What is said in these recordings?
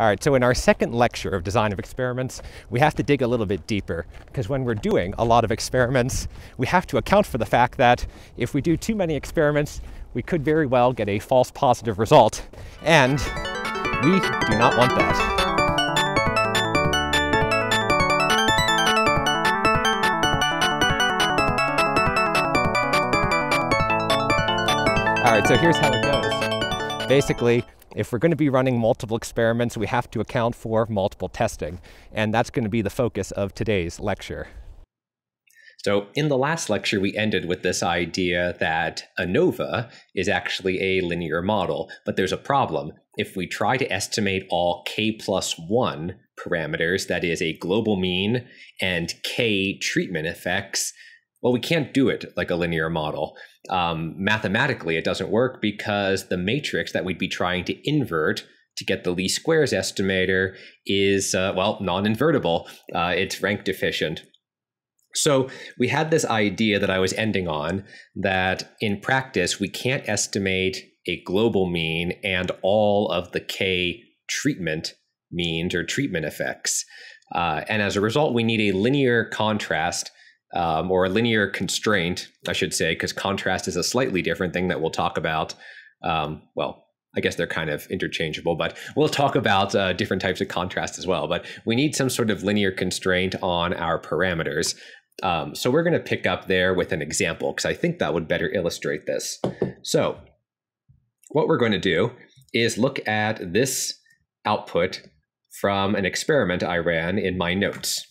All right, so in our second lecture of design of experiments, we have to dig a little bit deeper because when we're doing a lot of experiments, we have to account for the fact that if we do too many experiments, we could very well get a false positive result. And we do not want that. All right, so here's how it goes. Basically, if we're going to be running multiple experiments, we have to account for multiple testing. And that's going to be the focus of today's lecture. So, in the last lecture, we ended with this idea that ANOVA is actually a linear model, but there's a problem. If we try to estimate all k plus 1 parameters, that is, a global mean and k treatment effects, well, we can't do it like a linear model. Um, mathematically, it doesn't work because the matrix that we'd be trying to invert to get the least squares estimator is, uh, well, non invertible. Uh, it's rank deficient. So we had this idea that I was ending on that in practice, we can't estimate a global mean and all of the k treatment means or treatment effects. Uh, and as a result, we need a linear contrast um, or a linear constraint, I should say, because contrast is a slightly different thing that we'll talk about. Um, well, I guess they're kind of interchangeable, but we'll talk about uh, different types of contrast as well. But we need some sort of linear constraint on our parameters. Um, so we're going to pick up there with an example because I think that would better illustrate this. So what we're going to do is look at this output from an experiment I ran in my notes.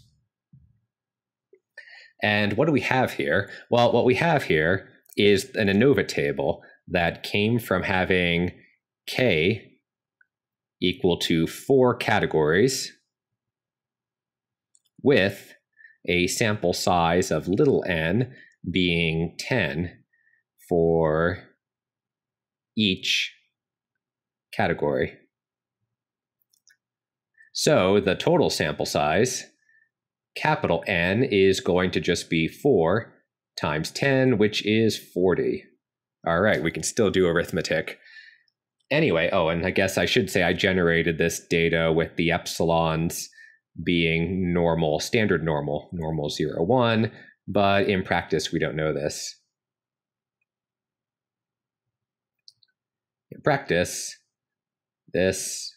And what do we have here? Well, what we have here is an ANOVA table that came from having K equal to four categories with a sample size of little n being 10 for each category. So the total sample size capital N is going to just be 4 times 10, which is 40. All right, we can still do arithmetic. Anyway, oh, and I guess I should say I generated this data with the epsilons being normal, standard normal, normal 0, 1, but in practice, we don't know this. In practice, this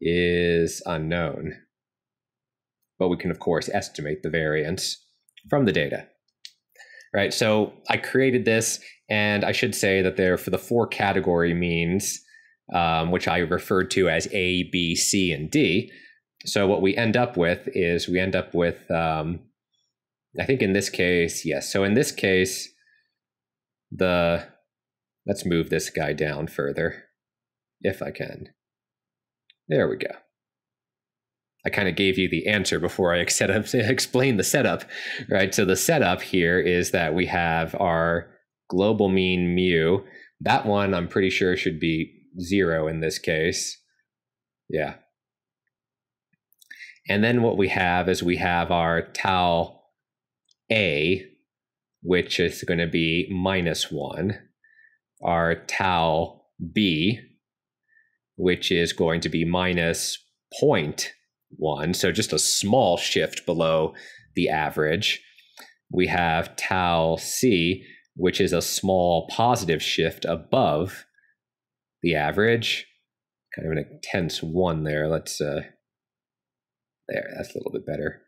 is unknown but we can, of course, estimate the variance from the data. Right, so I created this, and I should say that they're for the four category means, um, which I referred to as A, B, C, and D. So what we end up with is we end up with, um, I think in this case, yes. So in this case, the let's move this guy down further, if I can. There we go. I kind of gave you the answer before I set up, explain the setup, right? So the setup here is that we have our global mean mu. That one I'm pretty sure should be zero in this case. Yeah. And then what we have is we have our tau A, which is going to be minus one, our tau B, which is going to be minus point one. So just a small shift below the average. We have tau C, which is a small positive shift above the average. Kind of an intense one there. Let's, uh, there, that's a little bit better.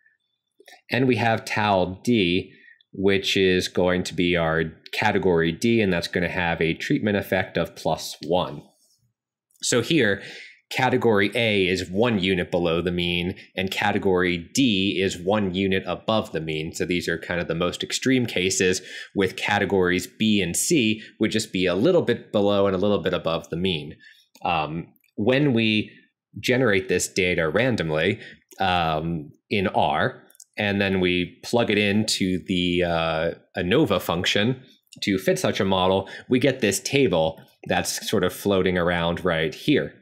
And we have tau D, which is going to be our category D, and that's going to have a treatment effect of plus one. So here, category A is one unit below the mean, and category D is one unit above the mean. So these are kind of the most extreme cases, with categories B and C would just be a little bit below and a little bit above the mean. Um, when we generate this data randomly um, in R, and then we plug it into the uh, ANOVA function to fit such a model, we get this table that's sort of floating around right here.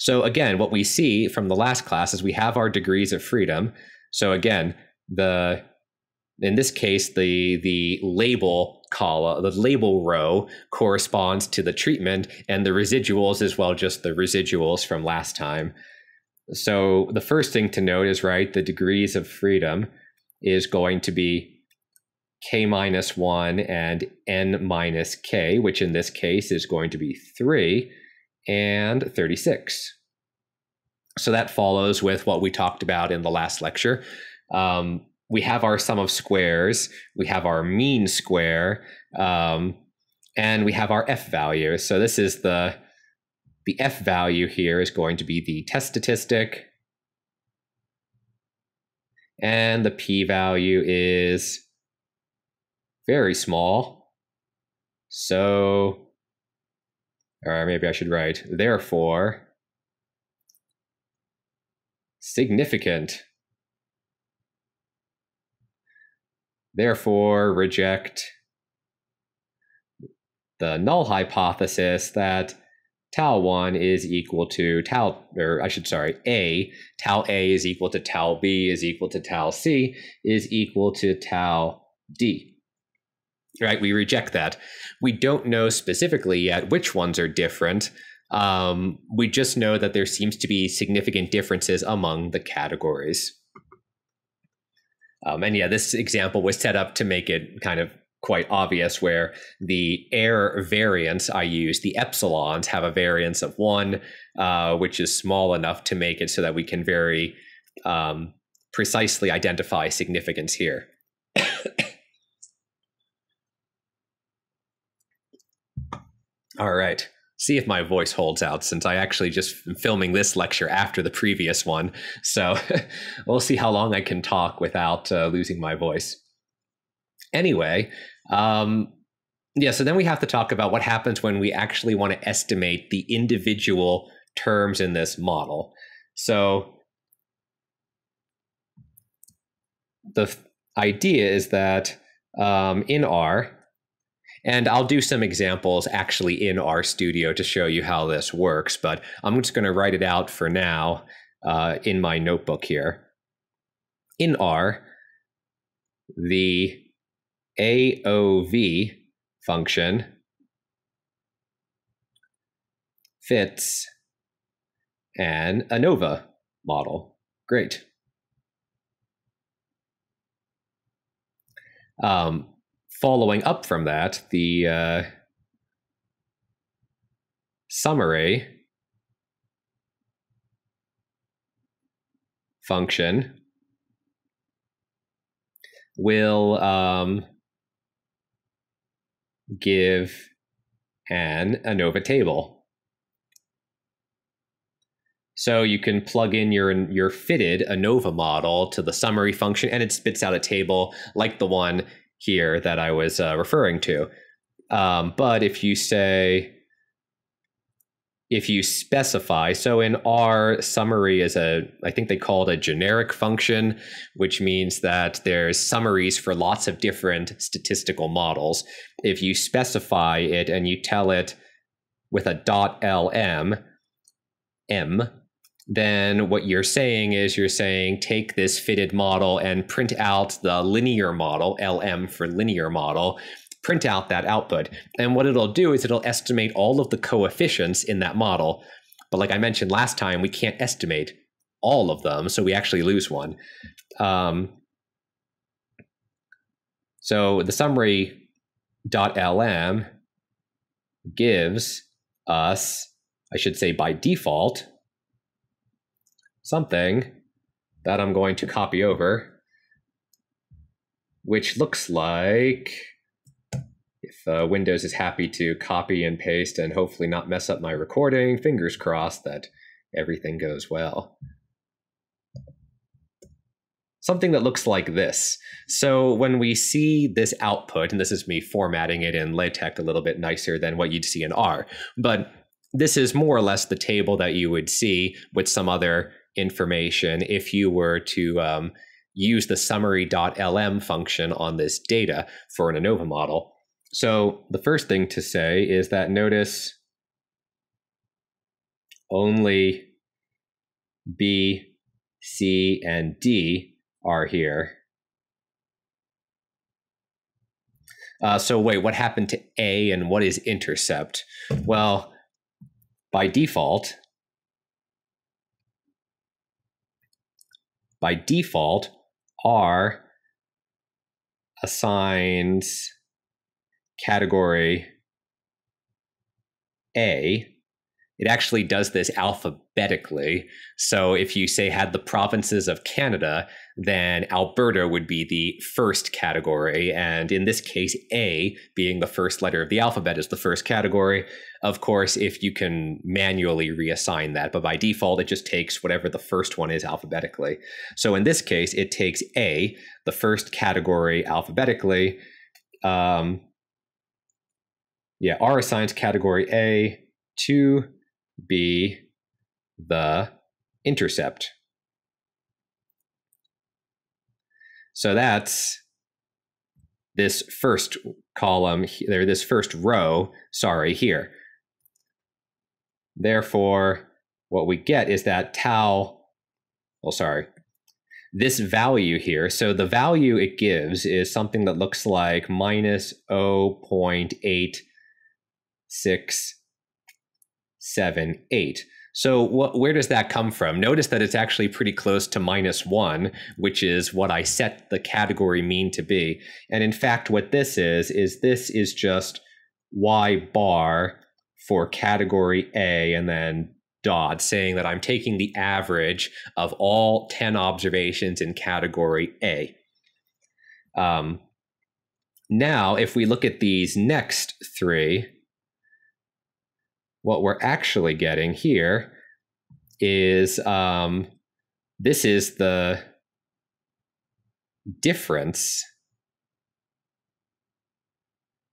So again, what we see from the last class is we have our degrees of freedom. So again, the in this case, the the label column, the label row corresponds to the treatment, and the residuals is well just the residuals from last time. So the first thing to note is right, the degrees of freedom is going to be k minus 1 and n minus k, which in this case is going to be 3 and 36. So that follows with what we talked about in the last lecture. Um, we have our sum of squares, we have our mean square, um, and we have our f value. So this is the the f value here is going to be the test statistic, and the p value is very small. So, or maybe I should write, therefore, significant. Therefore, reject the null hypothesis that tau 1 is equal to tau, or I should, sorry, A, tau A is equal to tau B is equal to tau C is equal to tau D right? We reject that. We don't know specifically yet which ones are different. Um, we just know that there seems to be significant differences among the categories. Um, and yeah, this example was set up to make it kind of quite obvious where the error variance I use, the epsilons have a variance of one, uh, which is small enough to make it so that we can very um, precisely identify significance here. All right. See if my voice holds out since I actually just am filming this lecture after the previous one. So we'll see how long I can talk without uh, losing my voice. Anyway, um, yeah, so then we have to talk about what happens when we actually want to estimate the individual terms in this model. So the idea is that um, in R, and I'll do some examples actually in RStudio to show you how this works, but I'm just going to write it out for now uh, in my notebook here. In R, the AOV function fits an ANOVA model. Great. Um, following up from that, the uh, summary function will um, give an ANOVA table. So you can plug in your your fitted ANOVA model to the summary function, and it spits out a table like the one here that I was uh, referring to. Um, but if you say, if you specify, so in R, summary is a, I think they call it a generic function, which means that there's summaries for lots of different statistical models. If you specify it and you tell it with a dot .lm, m, then what you're saying is you're saying take this fitted model and print out the linear model, LM for linear model, print out that output. And what it'll do is it'll estimate all of the coefficients in that model. But like I mentioned last time, we can't estimate all of them, so we actually lose one. Um, so the summary dot LM gives us, I should say by default, something that I'm going to copy over, which looks like if uh, Windows is happy to copy and paste and hopefully not mess up my recording, fingers crossed that everything goes well. Something that looks like this. So when we see this output, and this is me formatting it in LaTeX a little bit nicer than what you'd see in R, but this is more or less the table that you would see with some other information if you were to um, use the summary.lm function on this data for an ANOVA model. So the first thing to say is that notice only B, C, and D are here. Uh, so wait, what happened to A and what is intercept? Well, by default, by default, R assigns category A it actually does this alphabetically. So if you say had the provinces of Canada, then Alberta would be the first category. And in this case, A being the first letter of the alphabet is the first category. Of course, if you can manually reassign that, but by default, it just takes whatever the first one is alphabetically. So in this case, it takes A, the first category alphabetically. Um, yeah, R assigns category A to be the intercept. So that's this first column, or this first row, sorry, here. Therefore, what we get is that tau, well, sorry, this value here. So the value it gives is something that looks like minus 0.86 seven, eight. So wh- where does that come from? Notice that it's actually pretty close to minus one, which is what I set the category mean to be. And in fact, what this is, is this is just y bar for category A and then dot, saying that I'm taking the average of all 10 observations in category A. Um, now, if we look at these next three, what we're actually getting here is um, this is the difference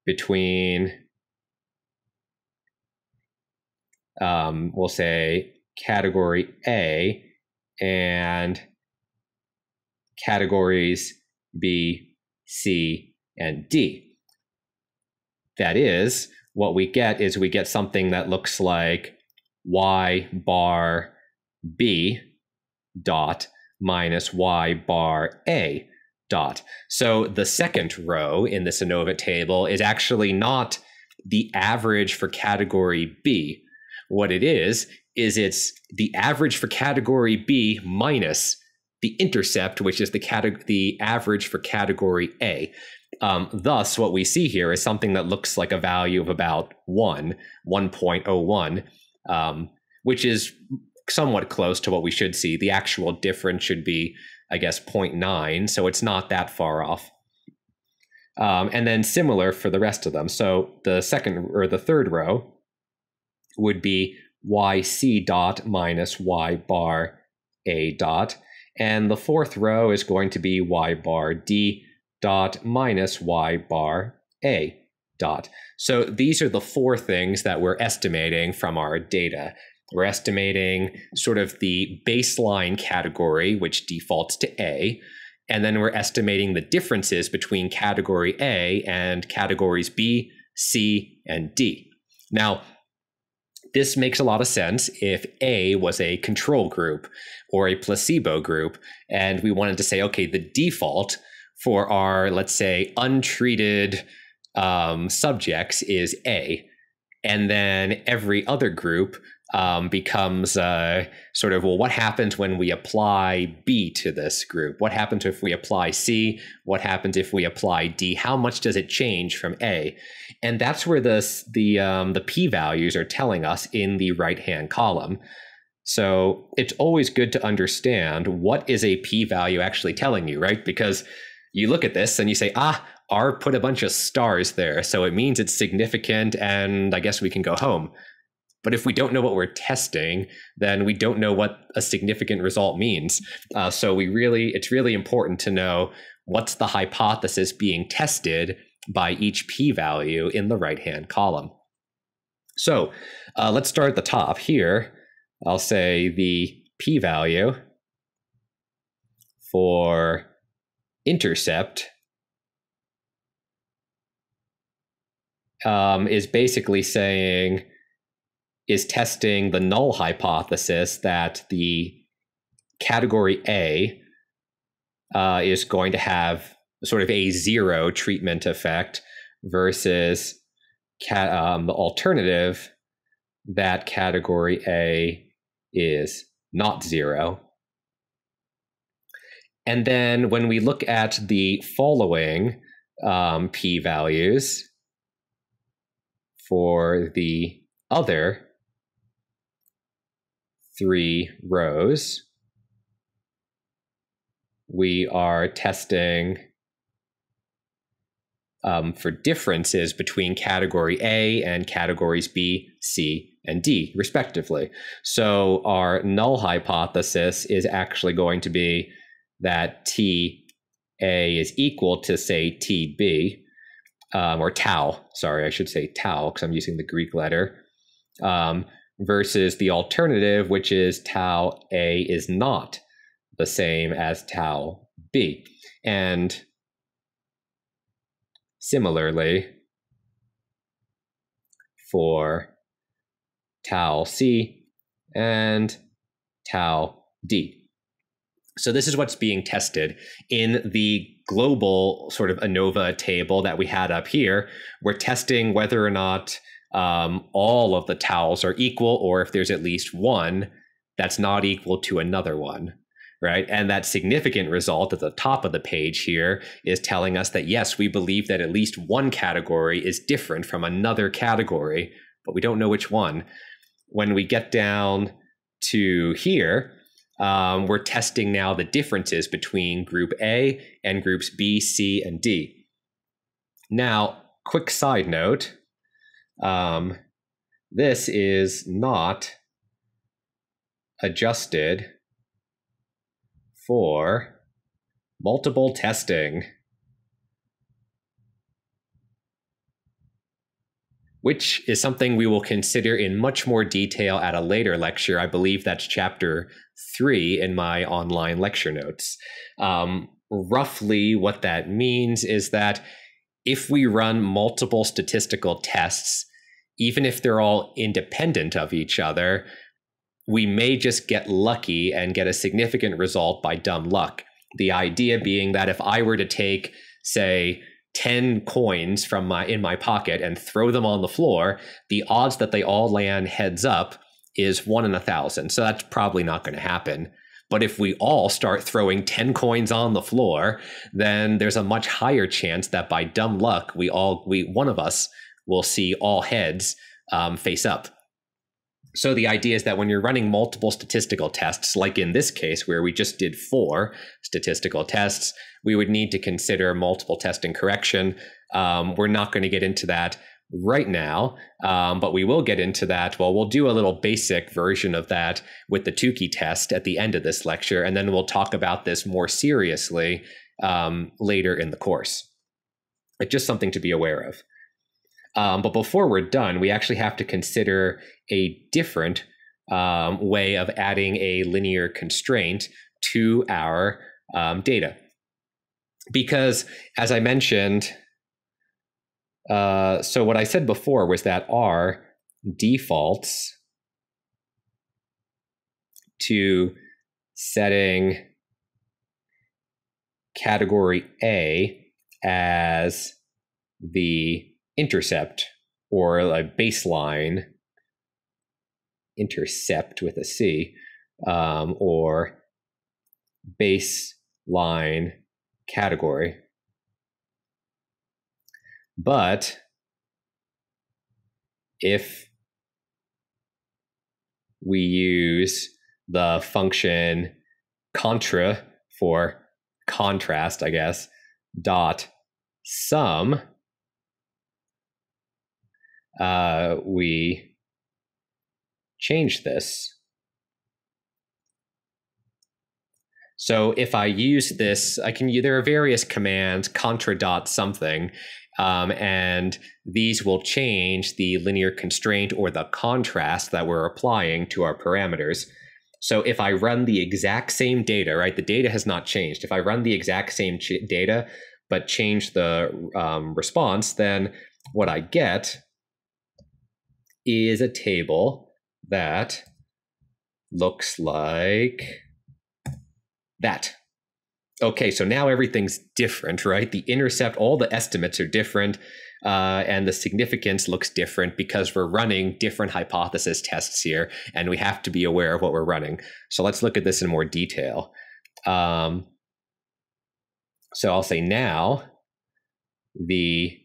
between um, we'll say category A and categories B, C, and D. That is, what we get is we get something that looks like y bar b dot minus y bar a dot. So the second row in the ANOVA table is actually not the average for category B. What it is, is it's the average for category B minus the intercept, which is the, the average for category A. Um, thus, what we see here is something that looks like a value of about 1, 1.01, um, which is somewhat close to what we should see. The actual difference should be, I guess, 0.9, so it's not that far off. Um, and then similar for the rest of them. So the second or the third row would be yc dot minus y bar a dot. And the fourth row is going to be y bar d dot minus y bar a dot. So these are the four things that we're estimating from our data. We're estimating sort of the baseline category, which defaults to A, and then we're estimating the differences between category A and categories B, C, and D. Now, this makes a lot of sense if A was a control group or a placebo group, and we wanted to say, okay, the default for our, let's say, untreated um, subjects is A. And then every other group um, becomes uh, sort of, well, what happens when we apply B to this group? What happens if we apply C? What happens if we apply D? How much does it change from A? And that's where the, the, um, the p values are telling us in the right hand column. So it's always good to understand what is a p value actually telling you, right? Because you look at this and you say, ah, R put a bunch of stars there, so it means it's significant, and I guess we can go home. But if we don't know what we're testing, then we don't know what a significant result means. Uh, so we really, it's really important to know what's the hypothesis being tested by each p-value in the right-hand column. So uh, let's start at the top here. I'll say the p-value for intercept um, is basically saying is testing the null hypothesis that the category A uh, is going to have sort of a zero treatment effect versus cat, um, the alternative that category A is not zero. And then when we look at the following um, p values for the other three rows, we are testing um, for differences between category A and categories B, C, and D, respectively. So our null hypothesis is actually going to be that T A is equal to, say, TB, um, or tau, sorry, I should say tau, because I'm using the Greek letter, um, versus the alternative, which is tau A is not the same as tau B. And similarly, for tau C and tau D. So this is what's being tested in the global sort of ANOVA table that we had up here. We're testing whether or not um, all of the taus are equal or if there's at least one that's not equal to another one right? And that significant result at the top of the page here is telling us that yes, we believe that at least one category is different from another category, but we don't know which one. When we get down to here, um, we're testing now the differences between group A and groups B, C, and D. Now, quick side note um, this is not adjusted for multiple testing, which is something we will consider in much more detail at a later lecture. I believe that's chapter three in my online lecture notes. Um, roughly, what that means is that if we run multiple statistical tests, even if they're all independent of each other, we may just get lucky and get a significant result by dumb luck. The idea being that if I were to take, say, 10 coins from my in my pocket and throw them on the floor, the odds that they all land heads up is one in a thousand. So that's probably not going to happen. But if we all start throwing 10 coins on the floor, then there's a much higher chance that by dumb luck, we all, we, one of us will see all heads um, face up. So the idea is that when you're running multiple statistical tests, like in this case where we just did four statistical tests, we would need to consider multiple testing correction. Um, we're not going to get into that right now, um, but we will get into that. Well, we'll do a little basic version of that with the Tukey test at the end of this lecture, and then we'll talk about this more seriously um, later in the course. It's just something to be aware of. Um, but before we're done, we actually have to consider a different um, way of adding a linear constraint to our um, data. Because, as I mentioned, uh, so what I said before was that R defaults to setting category A as the intercept or a baseline intercept with a C um, or baseline category. But if we use the function contra for contrast, I guess, dot sum, uh, we change this. So if I use this, I can there are various commands, contra dot something, um, and these will change the linear constraint or the contrast that we're applying to our parameters. So if I run the exact same data, right, the data has not changed. If I run the exact same data but change the um, response, then what I get is a table that looks like that. okay, so now everything's different, right? The intercept, all the estimates are different. Uh, and the significance looks different because we're running different hypothesis tests here, and we have to be aware of what we're running. So let's look at this in more detail. Um, so I'll say now the,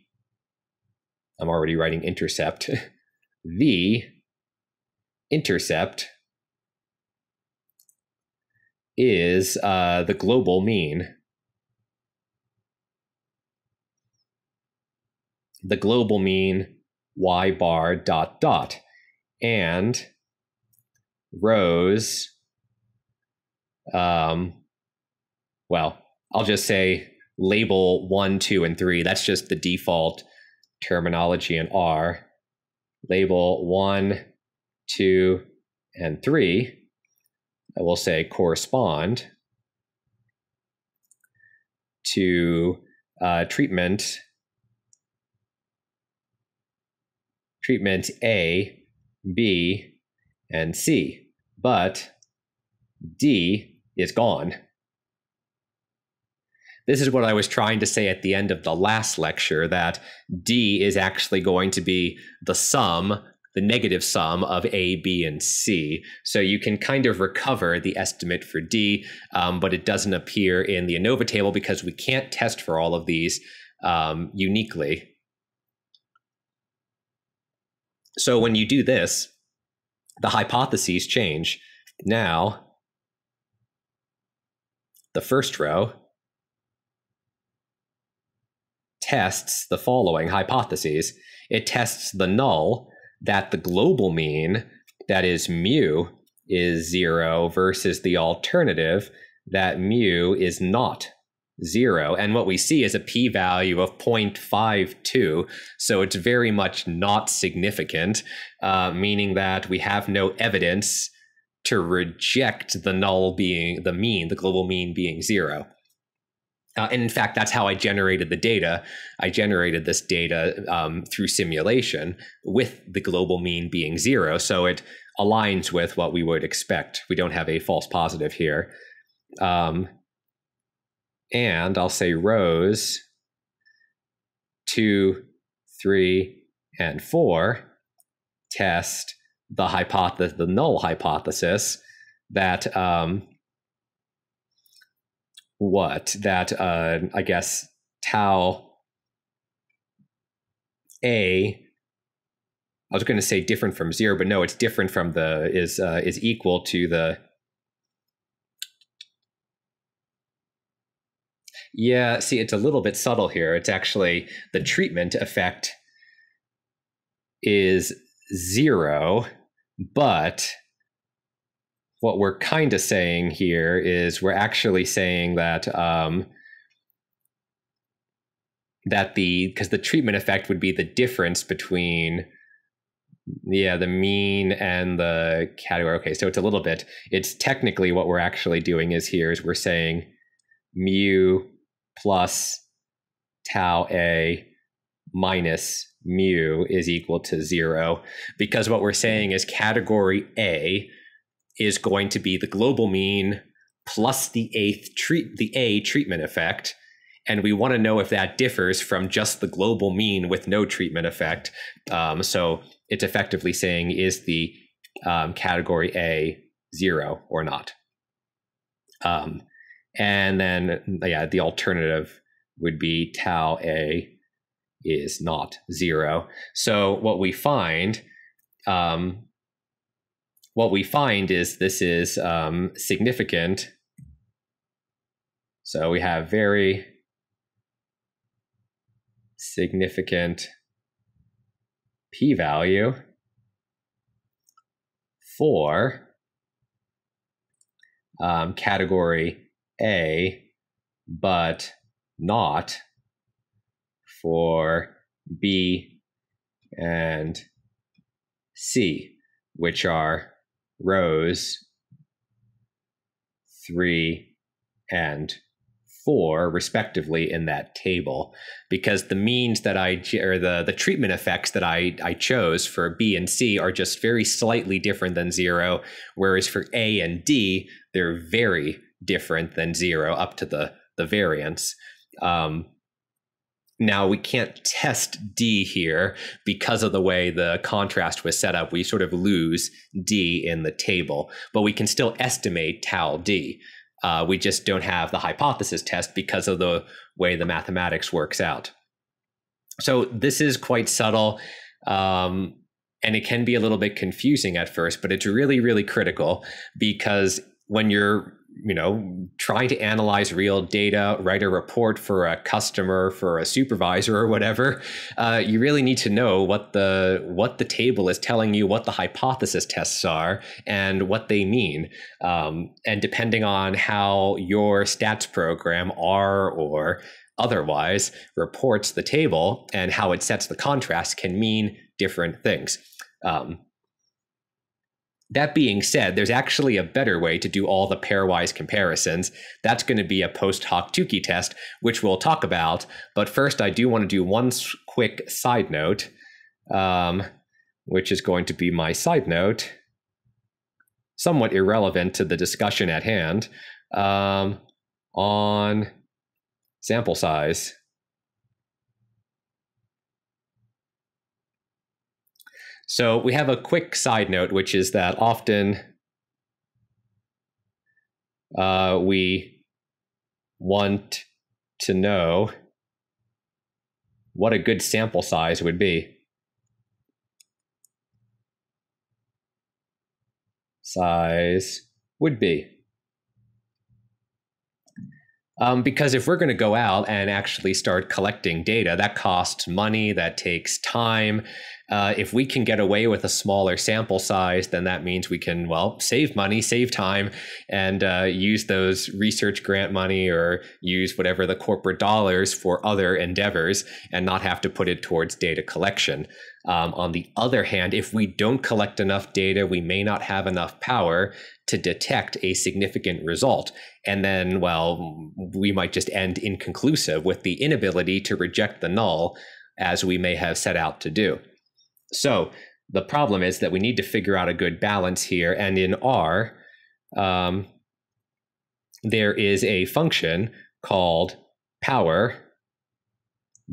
I'm already writing intercept, the intercept is uh, the global mean. The global mean y bar dot dot. And rows, um, well, I'll just say label one, two, and three. That's just the default terminology in R. Label one, two, and three I will say correspond to uh, treatment treatment A, B, and C, but D is gone. This is what I was trying to say at the end of the last lecture that D is actually going to be the sum the negative sum of A, B, and C. So you can kind of recover the estimate for D, um, but it doesn't appear in the ANOVA table because we can't test for all of these um, uniquely. So when you do this, the hypotheses change. Now, the first row tests the following hypotheses. It tests the null that the global mean, that is mu, is zero versus the alternative that mu is not zero. And what we see is a p value of 0.52. So it's very much not significant, uh, meaning that we have no evidence to reject the null being the mean, the global mean being zero. Uh, and in fact, that's how I generated the data. I generated this data um, through simulation with the global mean being zero. So it aligns with what we would expect. We don't have a false positive here. Um, and I'll say rows two, three, and four test the hypothesis, the null hypothesis that um, what that uh, I guess tau a I was going to say different from zero, but no, it's different from the is uh, is equal to the. Yeah, see, it's a little bit subtle here. It's actually the treatment effect is zero, but what we're kind of saying here is we're actually saying that um, that the because the treatment effect would be the difference between yeah the mean and the category. Okay so it's a little bit. It's technically what we're actually doing is here is we're saying mu plus tau a minus mu is equal to zero. Because what we're saying is category a is going to be the global mean plus the eighth treat the A treatment effect. And we want to know if that differs from just the global mean with no treatment effect. Um, so it's effectively saying is the um, category A zero or not? Um, and then, yeah, the alternative would be tau A is not zero. So what we find um, what we find is this is um, significant. So we have very significant p-value for um, category A, but not for B and C, which are rows three and four respectively in that table because the means that I or the the treatment effects that I I chose for B and C are just very slightly different than zero whereas for A and D they're very different than zero up to the the variance. Um, now we can't test D here because of the way the contrast was set up. We sort of lose D in the table, but we can still estimate tau D. Uh, we just don't have the hypothesis test because of the way the mathematics works out. So this is quite subtle. Um, and it can be a little bit confusing at first, but it's really, really critical because when you're you know trying to analyze real data write a report for a customer for a supervisor or whatever uh, you really need to know what the what the table is telling you what the hypothesis tests are and what they mean. Um, and depending on how your stats program R or otherwise reports the table and how it sets the contrast can mean different things. Um, that being said, there's actually a better way to do all the pairwise comparisons. That's going to be a post hoc Tukey test, which we'll talk about. But first, I do want to do one quick side note, um, which is going to be my side note, somewhat irrelevant to the discussion at hand, um, on sample size. So we have a quick side note, which is that often uh, we want to know what a good sample size would be. Size would be. Um, because if we're going to go out and actually start collecting data, that costs money, that takes time, uh, if we can get away with a smaller sample size, then that means we can, well, save money, save time, and uh, use those research grant money or use whatever the corporate dollars for other endeavors and not have to put it towards data collection. Um, on the other hand, if we don't collect enough data, we may not have enough power to detect a significant result. And then, well, we might just end inconclusive with the inability to reject the null as we may have set out to do. So the problem is that we need to figure out a good balance here. And in R, um, there is a function called power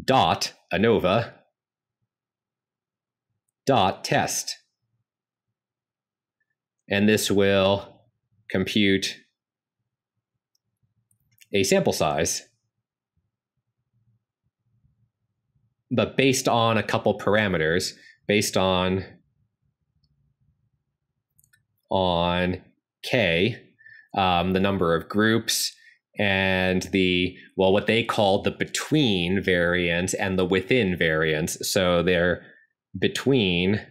dot ANOVA dot test. And this will compute a sample size. But based on a couple parameters, based on on k, um, the number of groups, and the well, what they call the between variance and the within variance. So they're between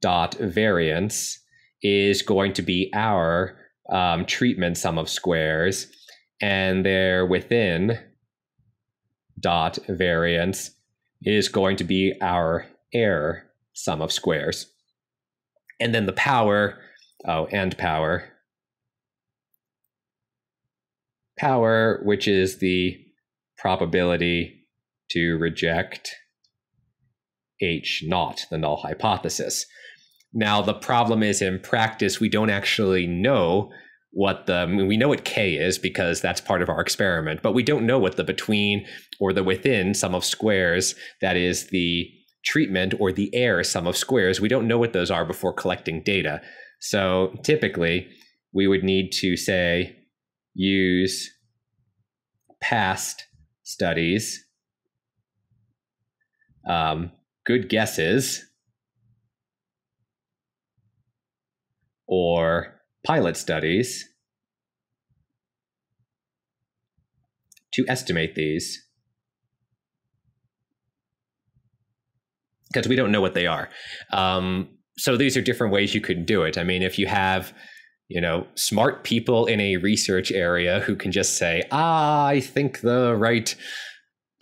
dot variance is going to be our um, treatment sum of squares, and their within dot variance is going to be our error sum of squares. And then the power, oh, and power. Power, which is the probability to reject H naught, the null hypothesis. Now, the problem is in practice, we don't actually know what the I mean, we know what k is because that's part of our experiment but we don't know what the between or the within sum of squares that is the treatment or the error sum of squares we don't know what those are before collecting data. So typically we would need to say use past studies um, good guesses or pilot studies to estimate these because we don't know what they are. Um, so these are different ways you could do it. I mean, if you have you know smart people in a research area who can just say, "Ah, I think the right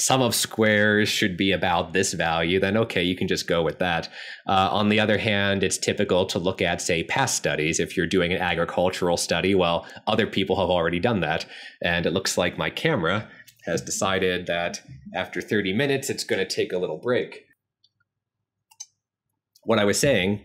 sum of squares should be about this value, then okay, you can just go with that. Uh, on the other hand, it's typical to look at, say, past studies. If you're doing an agricultural study, well, other people have already done that. And it looks like my camera has decided that after 30 minutes, it's going to take a little break. What I was saying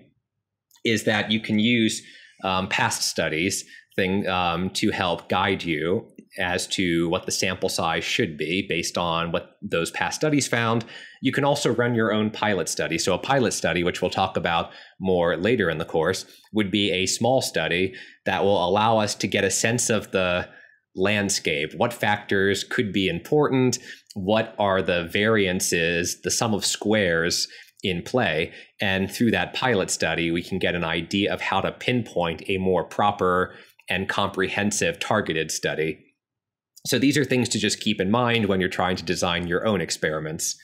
is that you can use um, past studies thing um, to help guide you as to what the sample size should be based on what those past studies found. You can also run your own pilot study. So, a pilot study, which we'll talk about more later in the course, would be a small study that will allow us to get a sense of the landscape. What factors could be important? What are the variances, the sum of squares in play? And through that pilot study, we can get an idea of how to pinpoint a more proper and comprehensive targeted study. So these are things to just keep in mind when you're trying to design your own experiments.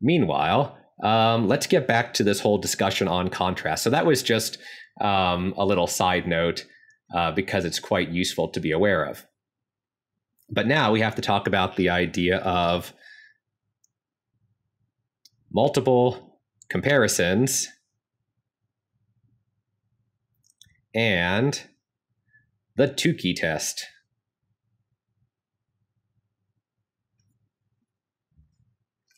Meanwhile, um, let's get back to this whole discussion on contrast. So that was just um, a little side note uh, because it's quite useful to be aware of. But now we have to talk about the idea of multiple comparisons and the Tukey test.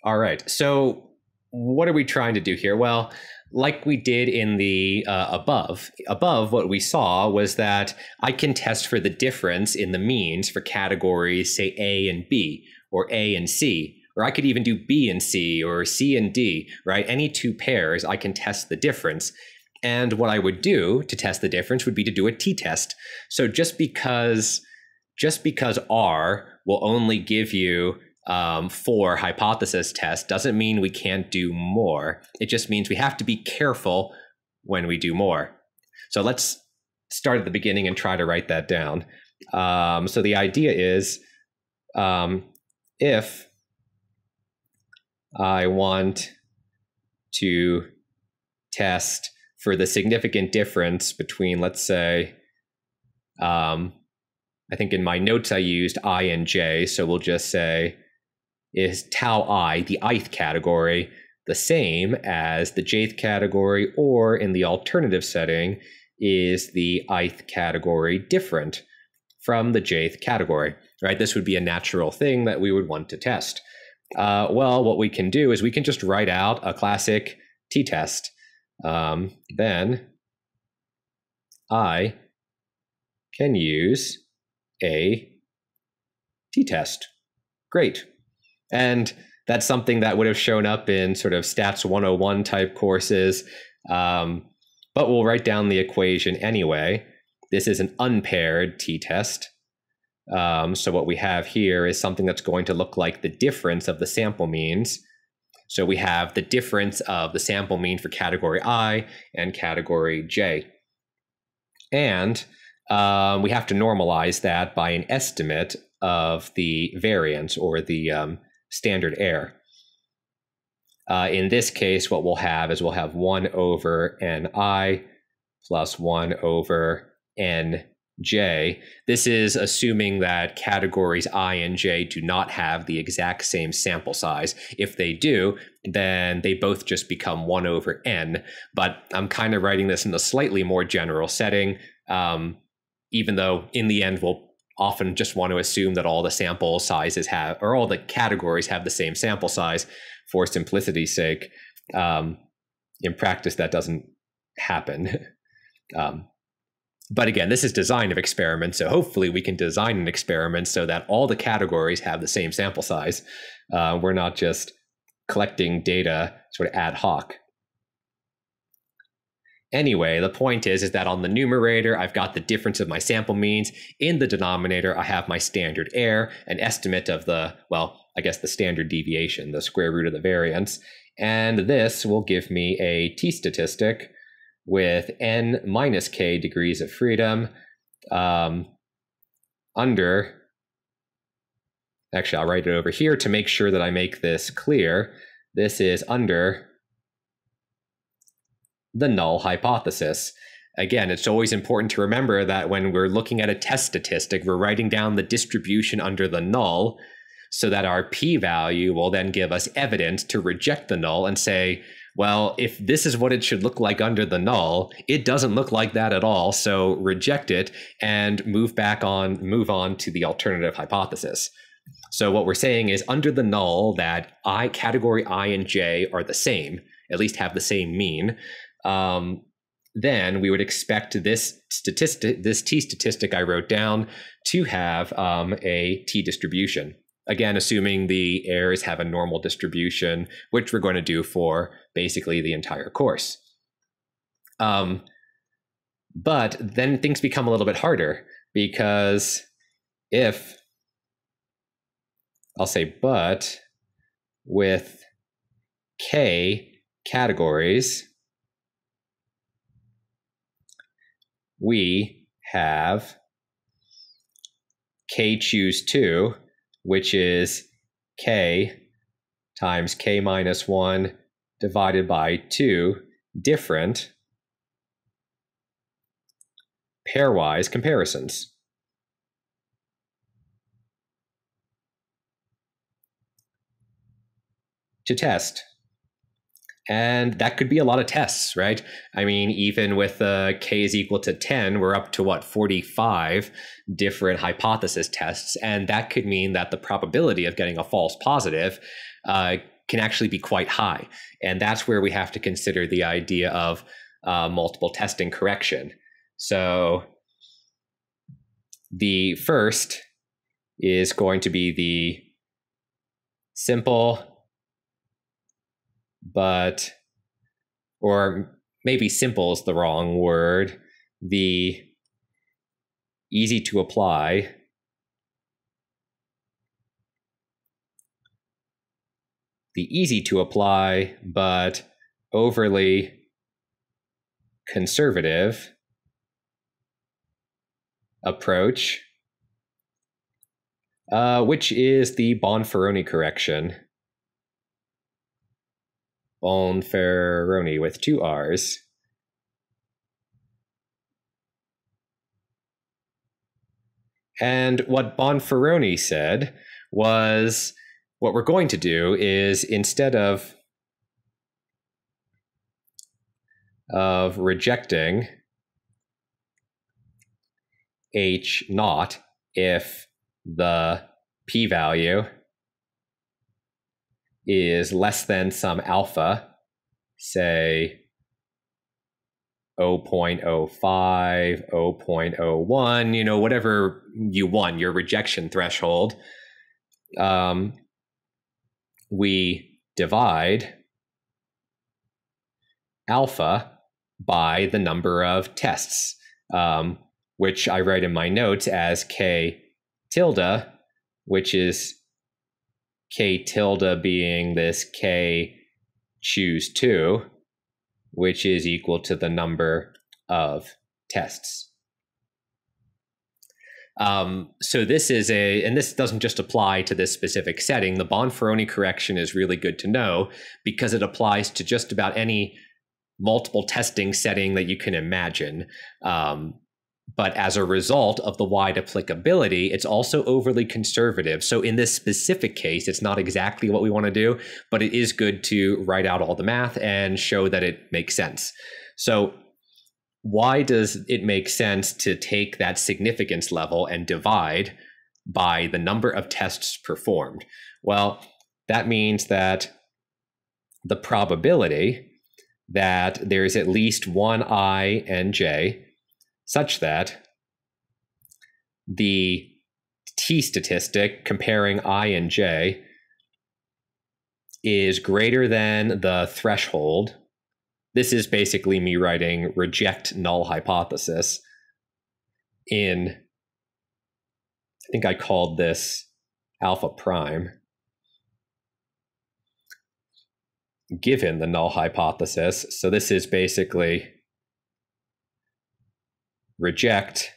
All right, so what are we trying to do here? Well, like we did in the uh, above, above what we saw was that I can test for the difference in the means for categories, say A and B, or A and C, or I could even do B and C, or C and D, right? Any two pairs, I can test the difference. And what I would do to test the difference would be to do a t-test. So just because just because R will only give you um, four hypothesis tests doesn't mean we can't do more. It just means we have to be careful when we do more. So let's start at the beginning and try to write that down. Um, so the idea is um, if I want to test for the significant difference between, let's say, um, I think in my notes I used I and J, so we'll just say, is tau I, the ith category, the same as the jth category, or in the alternative setting, is the ith category different from the jth category, right? This would be a natural thing that we would want to test. Uh, well, what we can do is we can just write out a classic t-test um, then I can use a t-test. Great. And that's something that would have shown up in sort of stats 101 type courses. Um, but we'll write down the equation anyway. This is an unpaired t-test. Um, so what we have here is something that's going to look like the difference of the sample means so we have the difference of the sample mean for category I and category J. And um, we have to normalize that by an estimate of the variance or the um, standard error. Uh, in this case, what we'll have is we'll have 1 over ni plus 1 over n J. This is assuming that categories I and J do not have the exact same sample size. If they do, then they both just become 1 over n. But I'm kind of writing this in a slightly more general setting, um, even though in the end we'll often just want to assume that all the sample sizes have, or all the categories have the same sample size for simplicity's sake. Um, in practice, that doesn't happen. um, but again, this is design of experiments. So hopefully we can design an experiment so that all the categories have the same sample size. Uh, we're not just collecting data sort of ad hoc. Anyway, the point is, is that on the numerator, I've got the difference of my sample means. In the denominator, I have my standard error, an estimate of the, well, I guess the standard deviation, the square root of the variance. And this will give me a t-statistic with n minus k degrees of freedom um, under, actually, I'll write it over here to make sure that I make this clear. This is under the null hypothesis. Again, it's always important to remember that when we're looking at a test statistic, we're writing down the distribution under the null so that our p value will then give us evidence to reject the null and say, well, if this is what it should look like under the null, it doesn't look like that at all. So reject it and move back on, move on to the alternative hypothesis. So what we're saying is under the null that I category I and J are the same, at least have the same mean. Um, then we would expect this statistic, this t statistic I wrote down, to have um, a t distribution. Again, assuming the errors have a normal distribution, which we're going to do for basically the entire course. Um, but then things become a little bit harder because if I'll say but with k categories, we have k choose 2, which is k times k minus 1 divided by 2 different pairwise comparisons. To test. And that could be a lot of tests, right? I mean, even with uh, k is equal to 10, we're up to what, 45 different hypothesis tests. And that could mean that the probability of getting a false positive uh, can actually be quite high. And that's where we have to consider the idea of uh, multiple testing correction. So the first is going to be the simple but or maybe simple is the wrong word the easy to apply the easy to apply but overly conservative approach, uh, which is the Bonferroni correction. Bonferroni with two R's. And what Bonferroni said was what we're going to do is instead of of rejecting h naught if the p value is less than some alpha, say 0.05, 0.01, you know, whatever you want, your rejection threshold, um, we divide alpha by the number of tests. Um, which I write in my notes as K tilde, which is K tilde being this K choose two, which is equal to the number of tests. Um, so this is a, and this doesn't just apply to this specific setting. The Bonferroni correction is really good to know because it applies to just about any multiple testing setting that you can imagine. Um, but as a result of the wide applicability, it's also overly conservative. So in this specific case, it's not exactly what we want to do, but it is good to write out all the math and show that it makes sense. So why does it make sense to take that significance level and divide by the number of tests performed? Well, that means that the probability that there's at least one I and J such that the t statistic comparing i and j is greater than the threshold. This is basically me writing reject null hypothesis in, I think I called this alpha prime. Given the null hypothesis. So this is basically reject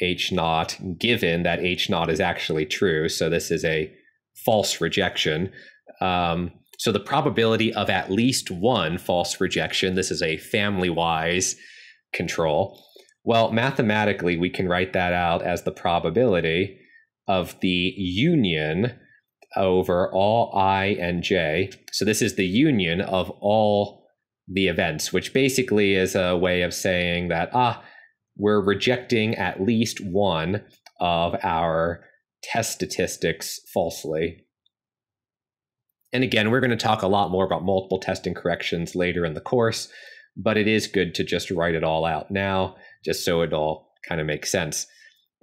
h naught given that h naught is actually true. So this is a false rejection. Um, so the probability of at least one false rejection, this is a family wise control. Well, mathematically, we can write that out as the probability of the union over all i and j. So this is the union of all the events, which basically is a way of saying that, ah, we're rejecting at least one of our test statistics falsely. And again, we're going to talk a lot more about multiple testing corrections later in the course, but it is good to just write it all out now, just so it all kind of makes sense.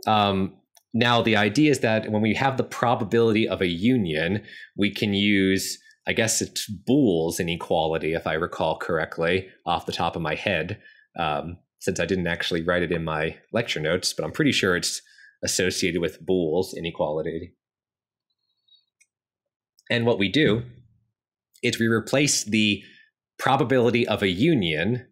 Um, now, the idea is that when we have the probability of a union, we can use, I guess it's Boole's inequality, if I recall correctly, off the top of my head, um, since I didn't actually write it in my lecture notes, but I'm pretty sure it's associated with Boole's inequality. And what we do is we replace the probability of a union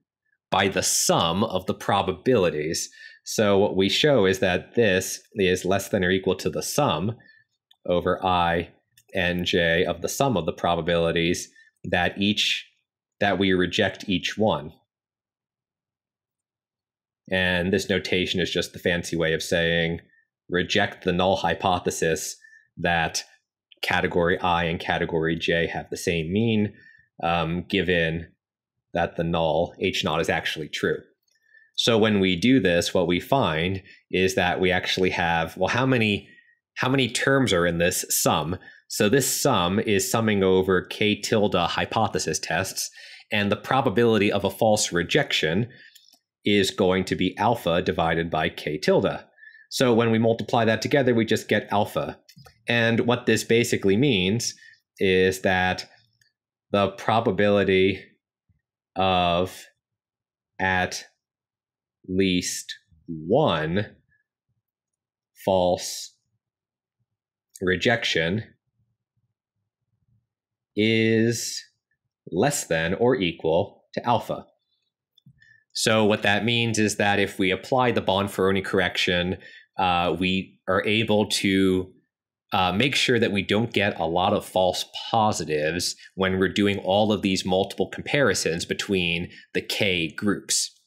by the sum of the probabilities. So what we show is that this is less than or equal to the sum over i and j of the sum of the probabilities that each that we reject each one. And this notation is just the fancy way of saying reject the null hypothesis that category I and category J have the same mean, um, given that the null H naught is actually true. So when we do this, what we find is that we actually have, well, how many how many terms are in this sum? So this sum is summing over k tilde hypothesis tests, and the probability of a false rejection is going to be alpha divided by k tilde. So when we multiply that together, we just get alpha. And what this basically means is that the probability of at least one false rejection is less than or equal to alpha. So what that means is that if we apply the Bonferroni correction, uh, we are able to uh, make sure that we don't get a lot of false positives when we're doing all of these multiple comparisons between the K groups.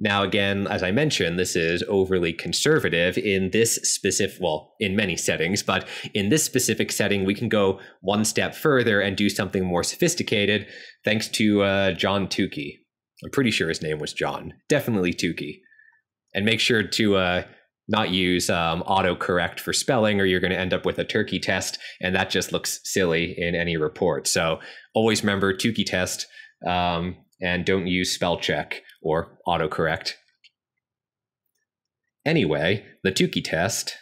Now, again, as I mentioned, this is overly conservative in this specific, well, in many settings, but in this specific setting, we can go one step further and do something more sophisticated thanks to uh, John Tukey. I'm pretty sure his name was John, definitely Tukey. And make sure to uh, not use um, autocorrect for spelling, or you're going to end up with a Turkey test, and that just looks silly in any report. So always remember Tukey test um, and don't use spell check or autocorrect. Anyway, the Tukey test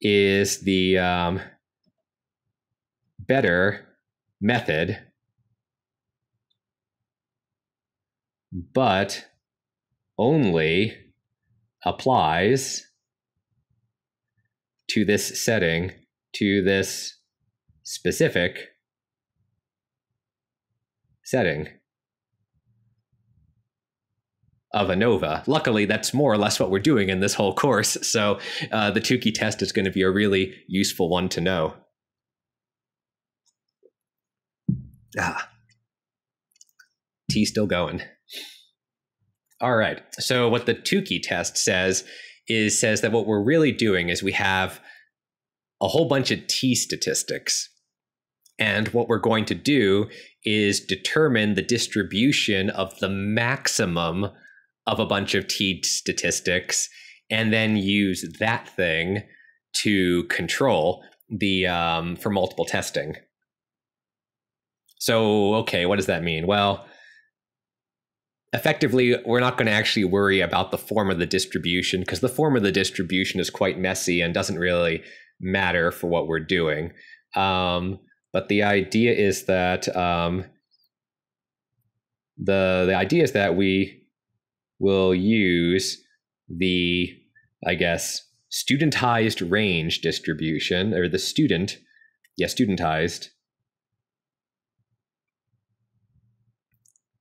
is the um, better method, but only applies to this setting, to this specific setting of ANOVA. Luckily, that's more or less what we're doing in this whole course. So uh, the Tukey test is going to be a really useful one to know. Ah, T still going. All right. So what the Tukey test says is says that what we're really doing is we have a whole bunch of T statistics. And what we're going to do is determine the distribution of the maximum of a bunch of T statistics and then use that thing to control the um, for multiple testing. So, okay, what does that mean? Well, effectively, we're not going to actually worry about the form of the distribution because the form of the distribution is quite messy and doesn't really matter for what we're doing. Um, but the idea is that um, the the idea is that we will use the I guess studentized range distribution or the student, yeah, studentized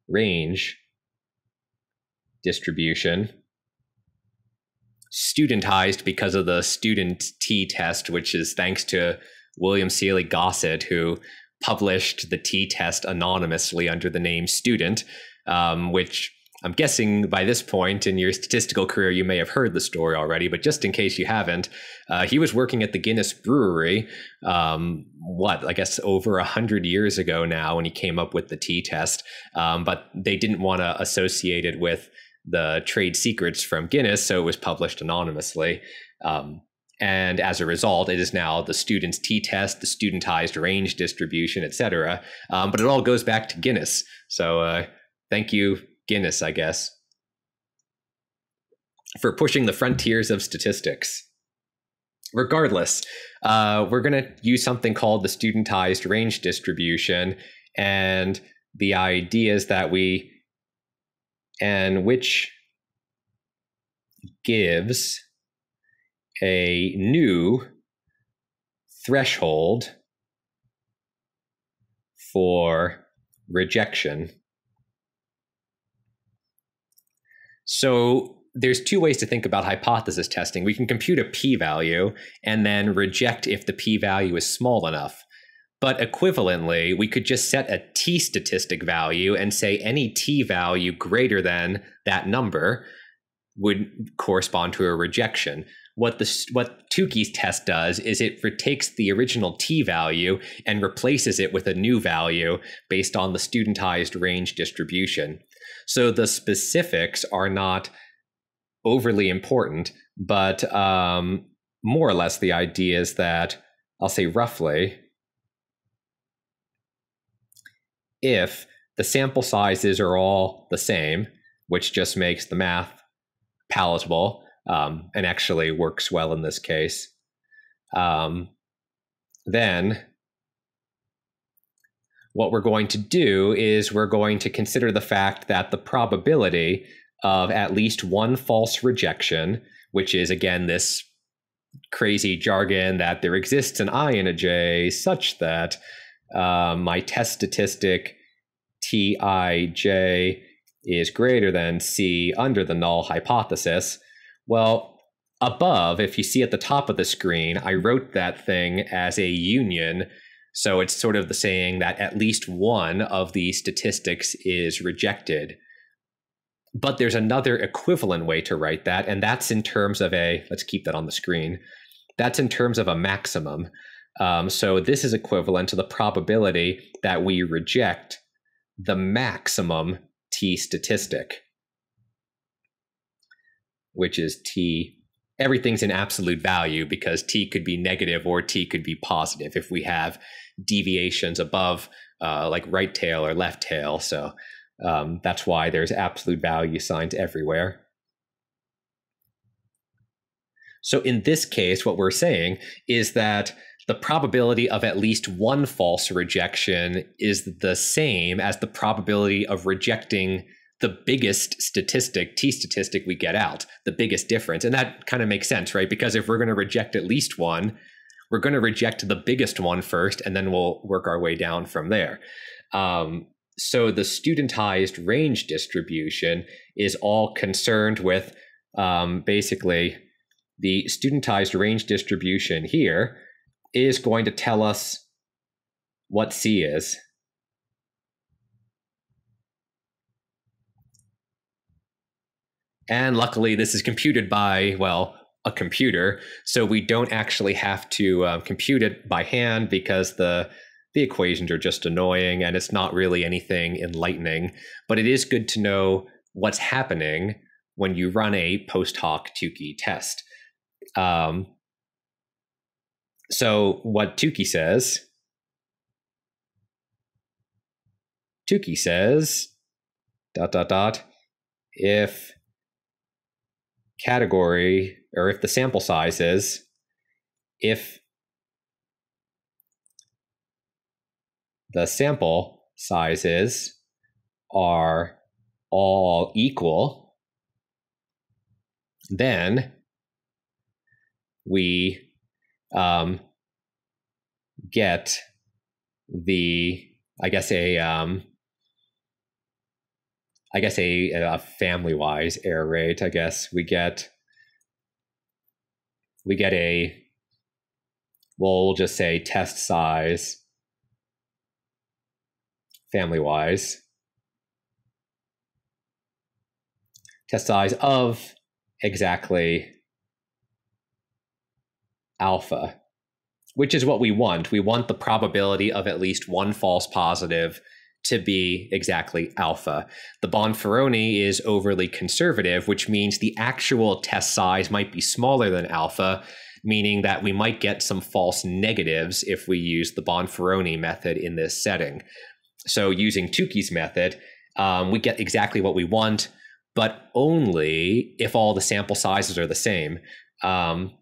range distribution studentized because of the student t test which is thanks to William Sealy Gosset, who published the t test anonymously under the name student, um, which I'm guessing by this point in your statistical career, you may have heard the story already, but just in case you haven't, uh, he was working at the Guinness Brewery, um, what, I guess over a hundred years ago now when he came up with the T test. Um, but they didn't want to associate it with the trade secrets from Guinness, so it was published anonymously. Um, And as a result, it is now the student's t-test, the studentized range distribution, et cetera. Um, but it all goes back to Guinness. So uh, thank you, Guinness, I guess, for pushing the frontiers of statistics. Regardless, uh, we're going to use something called the studentized range distribution. And the idea is that we, and which gives a new threshold for rejection. So there's two ways to think about hypothesis testing. We can compute a p-value and then reject if the p-value is small enough. But equivalently, we could just set a t statistic value and say any t value greater than that number would correspond to a rejection. What the what Tukey's test does is it takes the original t value and replaces it with a new value based on the studentized range distribution. So the specifics are not overly important, but um, more or less the idea is that I'll say roughly if the sample sizes are all the same, which just makes the math palatable um, and actually works well in this case, um, then what we're going to do is we're going to consider the fact that the probability of at least one false rejection, which is again this crazy jargon that there exists an I and a J such that uh, my test statistic Tij is greater than C under the null hypothesis. Well, above, if you see at the top of the screen, I wrote that thing as a union. So it's sort of the saying that at least one of the statistics is rejected. But there's another equivalent way to write that, and that's in terms of a, let's keep that on the screen, that's in terms of a maximum. Um, so this is equivalent to the probability that we reject the maximum t statistic, which is t. Everything's in absolute value because t could be negative or t could be positive if we have deviations above, uh, like right tail or left tail. So um, that's why there's absolute value signs everywhere. So in this case, what we're saying is that the probability of at least one false rejection is the same as the probability of rejecting the biggest statistic, t statistic we get out, the biggest difference. And that kind of makes sense, right? Because if we're going to reject at least one, we're going to reject the biggest one first, and then we'll work our way down from there. Um, so the studentized range distribution is all concerned with um, basically the studentized range distribution here is going to tell us what C is. And luckily, this is computed by, well, a computer. So we don't actually have to uh, compute it by hand because the the equations are just annoying and it's not really anything enlightening. But it is good to know what's happening when you run a post hoc Tukey test. Um, so what Tukey says, Tukey says, dot dot dot, if category or if the sample size is if the sample sizes are all equal, then we um, get the I guess a um, I guess a, a family wise error rate. I guess we get we get a well, we'll just say test size family wise test size of exactly alpha, which is what we want. We want the probability of at least one false positive to be exactly alpha. The Bonferroni is overly conservative, which means the actual test size might be smaller than alpha, meaning that we might get some false negatives if we use the Bonferroni method in this setting. So using Tukey's method, um, we get exactly what we want, but only if all the sample sizes are the same. Um,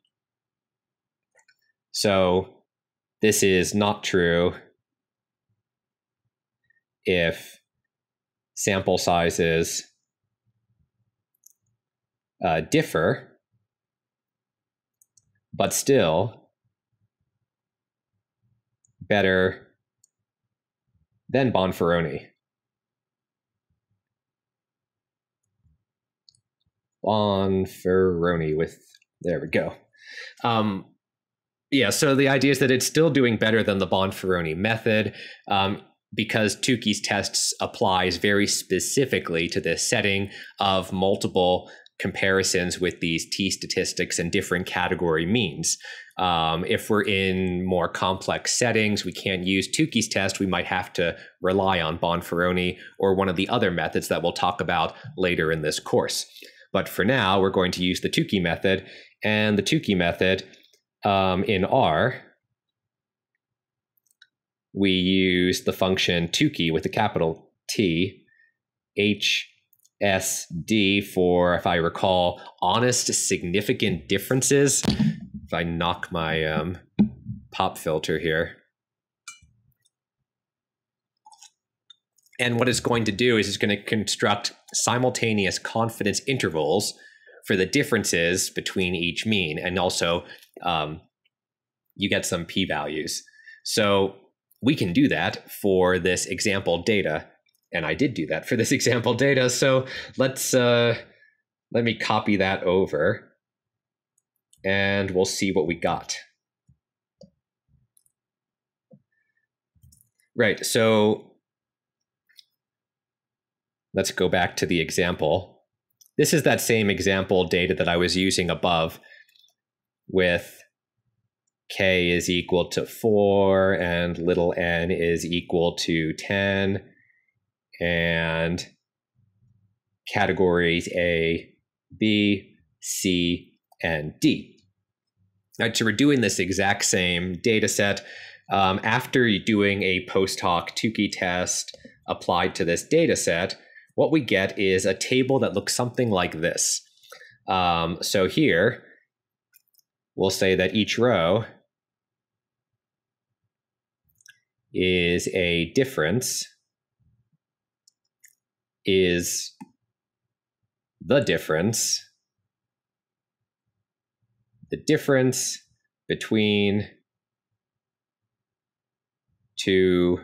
so this is not true if sample sizes uh, differ, but still better than Bonferroni. Bonferroni with, there we go. Um, yeah, so the idea is that it's still doing better than the Bonferroni method. Um, because Tukey's tests applies very specifically to this setting of multiple comparisons with these t statistics and different category means. Um, if we're in more complex settings, we can't use Tukey's test. We might have to rely on Bonferroni or one of the other methods that we'll talk about later in this course. But for now, we're going to use the Tukey method. And the Tukey method um, in R we use the function Tukey with a capital T, H S D for, if I recall, honest significant differences. If I knock my um, pop filter here. And what it's going to do is it's going to construct simultaneous confidence intervals for the differences between each mean. And also, um, you get some p values. So we can do that for this example data. And I did do that for this example data. So let's, uh, let me copy that over and we'll see what we got. Right, so let's go back to the example. This is that same example data that I was using above with k is equal to 4 and little n is equal to 10 and categories A, B, C, and D. Now, so we're doing this exact same data set. Um, after doing a post hoc Tukey test applied to this data set, what we get is a table that looks something like this. Um, so here, we'll say that each row is a difference is the difference the difference between two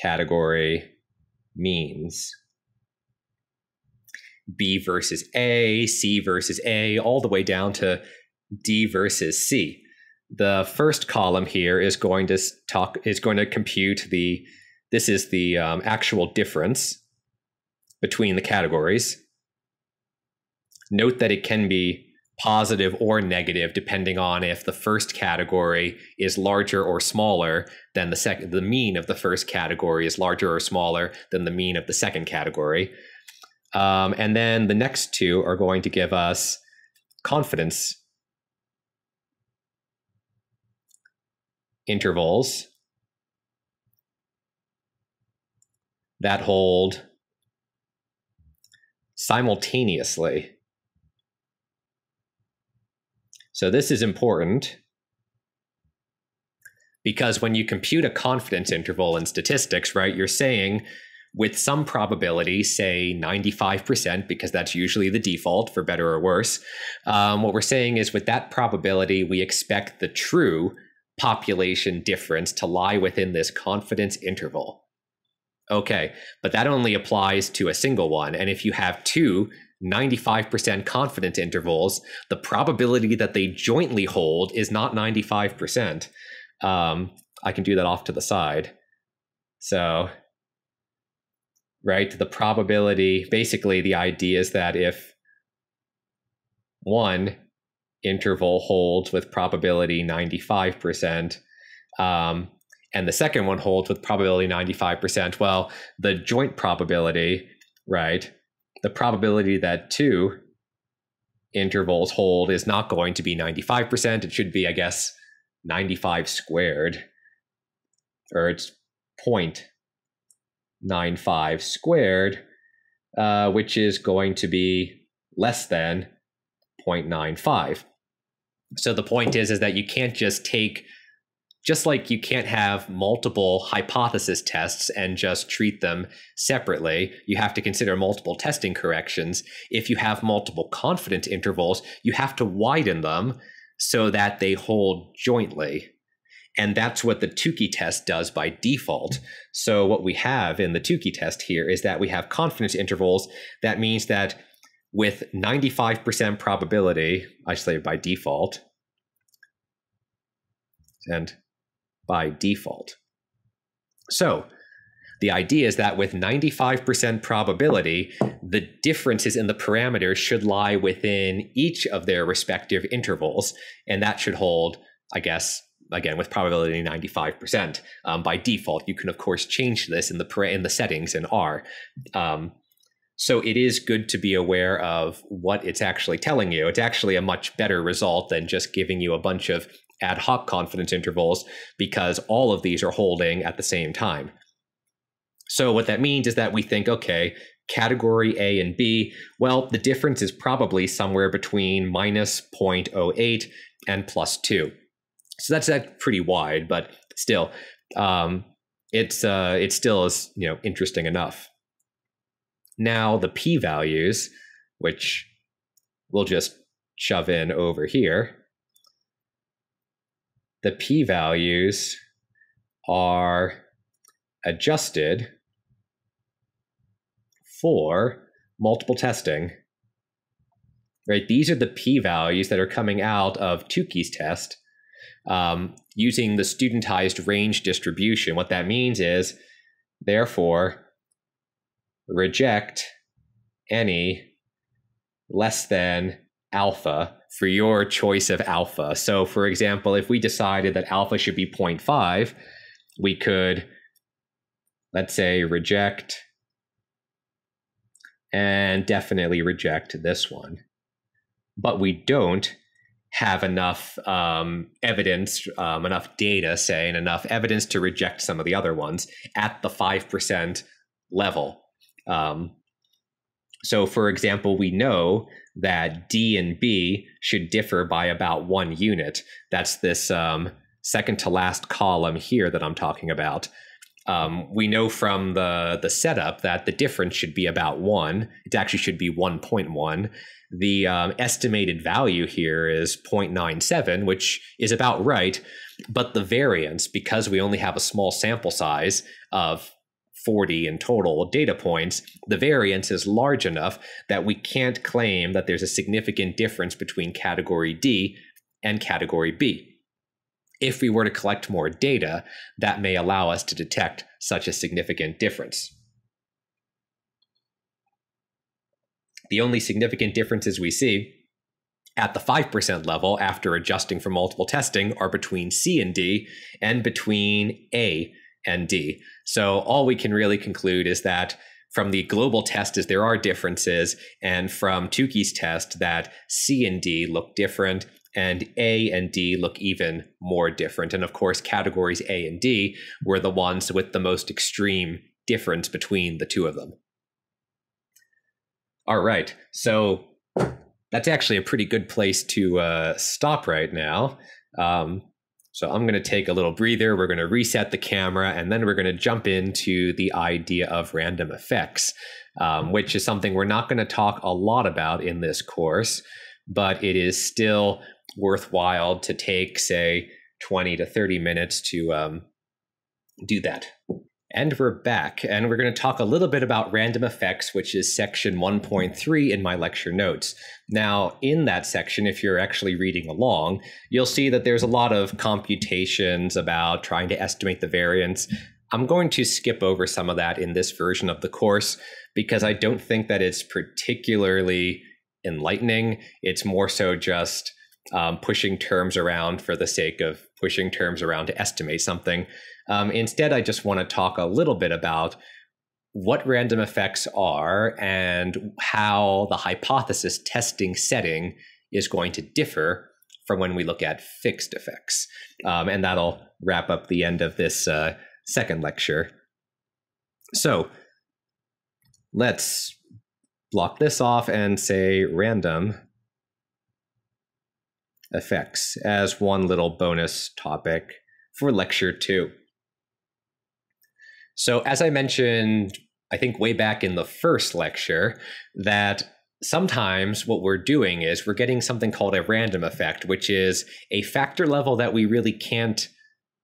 category means. B versus A, C versus A, all the way down to D versus C the first column here is going to talk is going to compute the this is the um, actual difference between the categories. Note that it can be positive or negative depending on if the first category is larger or smaller than the second the mean of the first category is larger or smaller than the mean of the second category um, and then the next two are going to give us confidence intervals that hold simultaneously. So this is important because when you compute a confidence interval in statistics, right, you're saying with some probability, say 95%, because that's usually the default for better or worse. Um, what we're saying is with that probability, we expect the true population difference to lie within this confidence interval. Okay, but that only applies to a single one. And if you have two 95% confidence intervals, the probability that they jointly hold is not 95%. Um, I can do that off to the side. So, right, the probability basically, the idea is that if one interval holds with probability 95%. Um, and the second one holds with probability 95%. Well, the joint probability, right? The probability that two intervals hold is not going to be 95%. It should be, I guess, 95 squared, or it's 0.95 squared, uh, which is going to be less than 0.95. So the point is, is that you can't just take just like you can't have multiple hypothesis tests and just treat them separately, you have to consider multiple testing corrections. If you have multiple confidence intervals, you have to widen them so that they hold jointly. And that's what the Tukey test does by default. So, what we have in the Tukey test here is that we have confidence intervals. That means that with 95% probability, I say by default, and by default. So, the idea is that with 95% probability, the differences in the parameters should lie within each of their respective intervals, and that should hold, I guess, again with probability 95% um, by default. You can of course change this in the in the settings in R. Um, so it is good to be aware of what it's actually telling you. It's actually a much better result than just giving you a bunch of ad hoc confidence intervals because all of these are holding at the same time. So what that means is that we think, okay, category A and B, well, the difference is probably somewhere between minus 0.08 and plus 2. So that's that pretty wide, but still, um, it's uh, it still is you know interesting enough. Now the p values, which we'll just shove in over here, the p values are adjusted for multiple testing. Right, these are the p values that are coming out of Tukey's test um, using the studentized range distribution. What that means is, therefore, reject any less than alpha for your choice of alpha. So, for example, if we decided that alpha should be 0.5, we could, let's say, reject and definitely reject this one. But we don't have enough um, evidence, um, enough data, say, and enough evidence to reject some of the other ones at the 5% level. Um, so, for example, we know that D and B should differ by about one unit. That's this um, second to last column here that I'm talking about. Um, we know from the the setup that the difference should be about one. It actually should be 1.1. The um, estimated value here is 0.97, which is about right. But the variance, because we only have a small sample size of 40 in total data points, the variance is large enough that we can't claim that there's a significant difference between category D and category B. If we were to collect more data, that may allow us to detect such a significant difference. The only significant differences we see at the 5% level after adjusting for multiple testing are between C and D and between A and D. So all we can really conclude is that from the global test is there are differences, and from Tukey's test that C and D look different, and A and D look even more different. And of course, categories A and D were the ones with the most extreme difference between the two of them. All right, so that's actually a pretty good place to uh, stop right now. Um, so I'm going to take a little breather. We're going to reset the camera, and then we're going to jump into the idea of random effects, um, which is something we're not going to talk a lot about in this course, but it is still worthwhile to take, say, 20 to 30 minutes to um, do that. And we're back, and we're going to talk a little bit about random effects, which is section 1.3 in my lecture notes. Now, in that section, if you're actually reading along, you'll see that there's a lot of computations about trying to estimate the variance. I'm going to skip over some of that in this version of the course because I don't think that it's particularly enlightening. It's more so just um, pushing terms around for the sake of pushing terms around to estimate something. Um, instead, I just want to talk a little bit about what random effects are and how the hypothesis testing setting is going to differ from when we look at fixed effects. Um, and that'll wrap up the end of this uh, second lecture. So let's block this off and say random effects as one little bonus topic for lecture two. So, as I mentioned, I think way back in the first lecture, that sometimes what we're doing is we're getting something called a random effect, which is a factor level that we really can't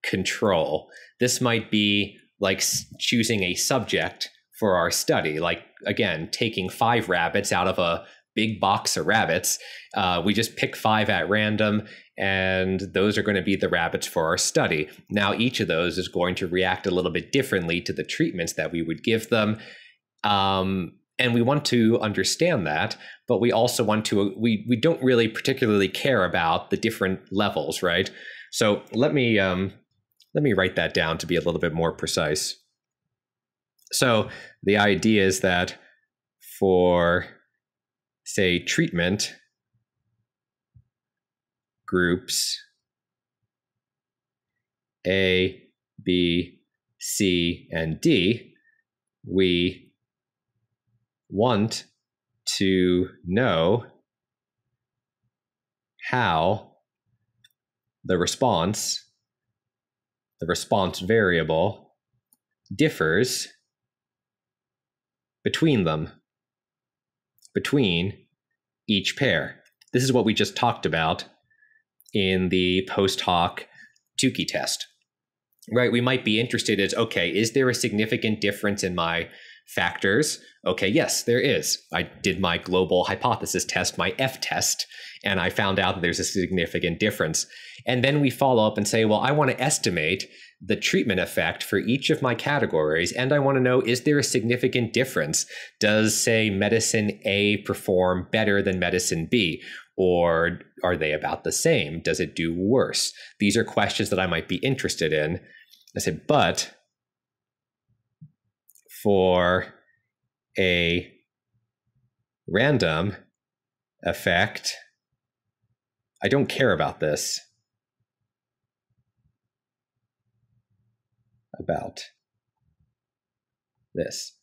control. This might be like choosing a subject for our study, like again, taking five rabbits out of a big box of rabbits. Uh, we just pick five at random, and those are going to be the rabbits for our study. Now, each of those is going to react a little bit differently to the treatments that we would give them. Um, and we want to understand that but we also want to we we don't really particularly care about the different levels right so let me um, let me write that down to be a little bit more precise so the idea is that for say treatment groups a b c and d we want to know how the response, the response variable, differs between them, between each pair. This is what we just talked about in the post hoc Tukey test. Right? We might be interested as okay, is there a significant difference in my factors. Okay, yes, there is. I did my global hypothesis test, my F test, and I found out that there's a significant difference. And then we follow up and say, well, I want to estimate the treatment effect for each of my categories. And I want to know is there a significant difference? Does, say, medicine A perform better than medicine B? Or are they about the same? Does it do worse? These are questions that I might be interested in. I said, but for a random effect, I don't care about this. About this.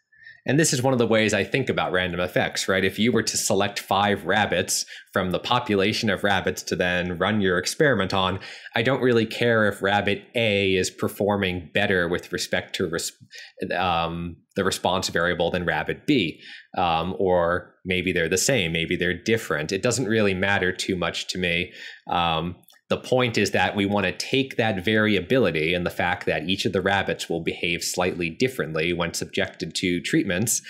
And this is one of the ways I think about random effects, right? If you were to select five rabbits from the population of rabbits to then run your experiment on, I don't really care if rabbit A is performing better with respect to res- um, the response variable than rabbit B. Um, or maybe they're the same, maybe they're different. It doesn't really matter too much to me. Um, the point is that we want to take that variability and the fact that each of the rabbits will behave slightly differently when subjected to treatments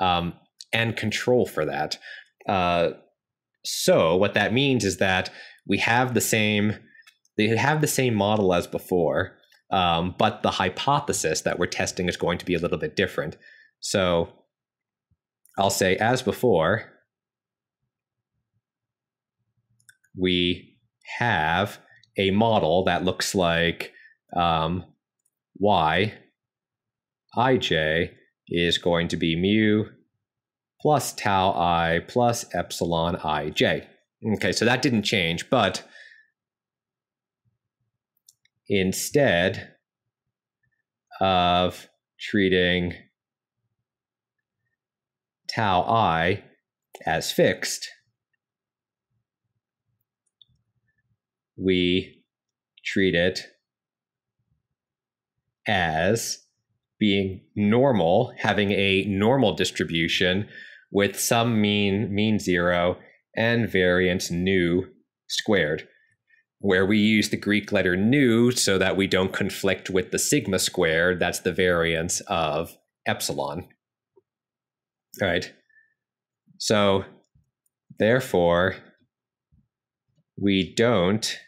um, and control for that. Uh, so what that means is that we have the same they have the same model as before, um, but the hypothesis that we're testing is going to be a little bit different. So I'll say as before, we have a model that looks like um, y ij is going to be mu plus tau i plus epsilon ij. Okay, so that didn't change, but instead of treating tau i as fixed, we treat it as being normal, having a normal distribution with some mean, mean zero, and variance nu squared, where we use the Greek letter nu so that we don't conflict with the sigma squared. That's the variance of epsilon. All right. So, therefore, we don't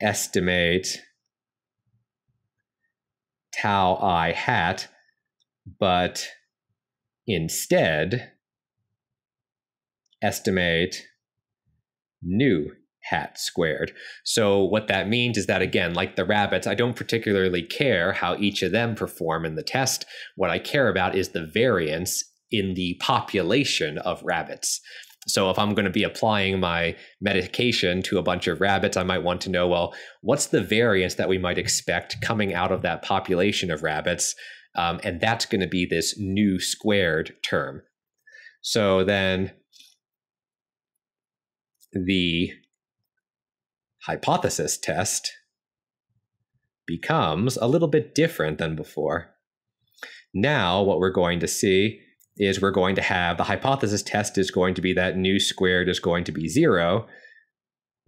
estimate tau i hat, but instead estimate nu hat squared. So what that means is that again, like the rabbits, I don't particularly care how each of them perform in the test. What I care about is the variance in the population of rabbits. So if I'm going to be applying my medication to a bunch of rabbits, I might want to know, well, what's the variance that we might expect coming out of that population of rabbits? Um, and that's going to be this nu squared term. So then the hypothesis test becomes a little bit different than before. Now, what we're going to see is we're going to have the hypothesis test is going to be that nu squared is going to be zero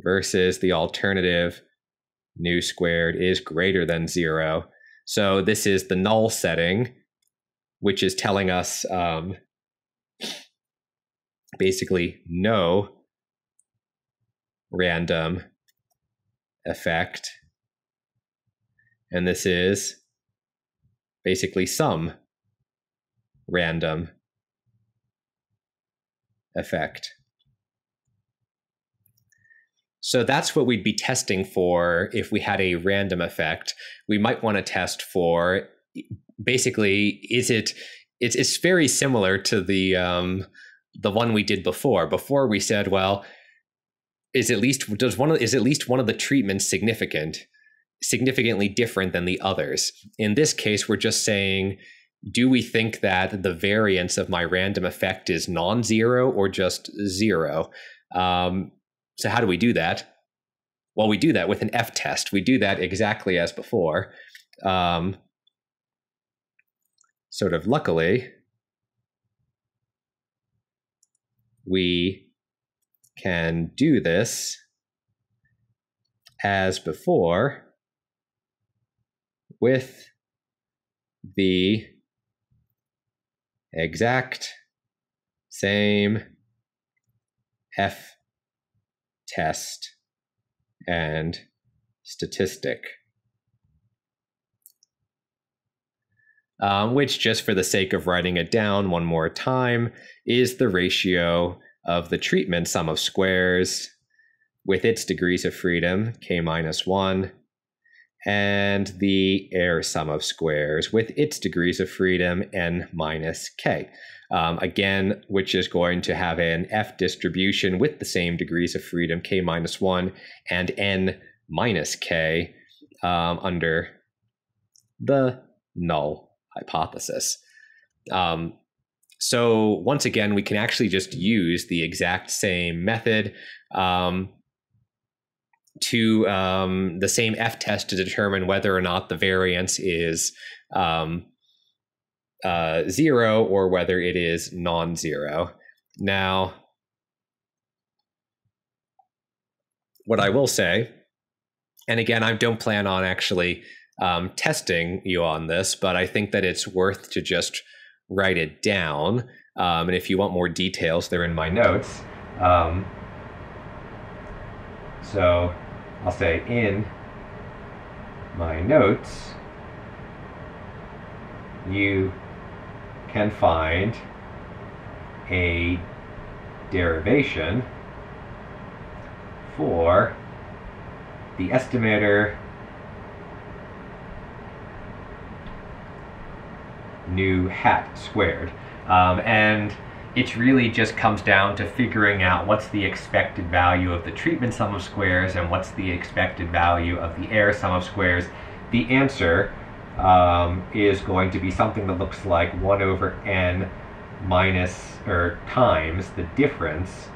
versus the alternative nu squared is greater than zero. So this is the null setting, which is telling us um, basically no random effect. And this is basically some random effect. So that's what we'd be testing for if we had a random effect. We might want to test for basically is it it's it's very similar to the um the one we did before. Before we said, well, is at least does one of, is at least one of the treatments significant significantly different than the others in this case we're just saying do we think that the variance of my random effect is non-zero or just zero? Um, so how do we do that? Well we do that with an f test. We do that exactly as before. Um, sort of luckily we can do this as before with the exact same F test and statistic. Um, which, just for the sake of writing it down one more time, is the ratio of the treatment sum of squares with its degrees of freedom, k minus 1, and the error sum of squares with its degrees of freedom, n minus k. Um, again, which is going to have an f distribution with the same degrees of freedom, k minus 1 and n minus k, um, under the null hypothesis. Um, so once again, we can actually just use the exact same method um, to um, the same F test to determine whether or not the variance is um, uh, zero or whether it is non-zero. Now, what I will say, and again, I don't plan on actually um, testing you on this, but I think that it's worth to just write it down. Um, and if you want more details, they're in my notes. Um, so I'll say in my notes, you can find a derivation for the estimator nu hat squared. Um, and it really just comes down to figuring out what's the expected value of the treatment sum of squares and what's the expected value of the error sum of squares. The answer um, is going to be something that looks like 1 over n minus or times the difference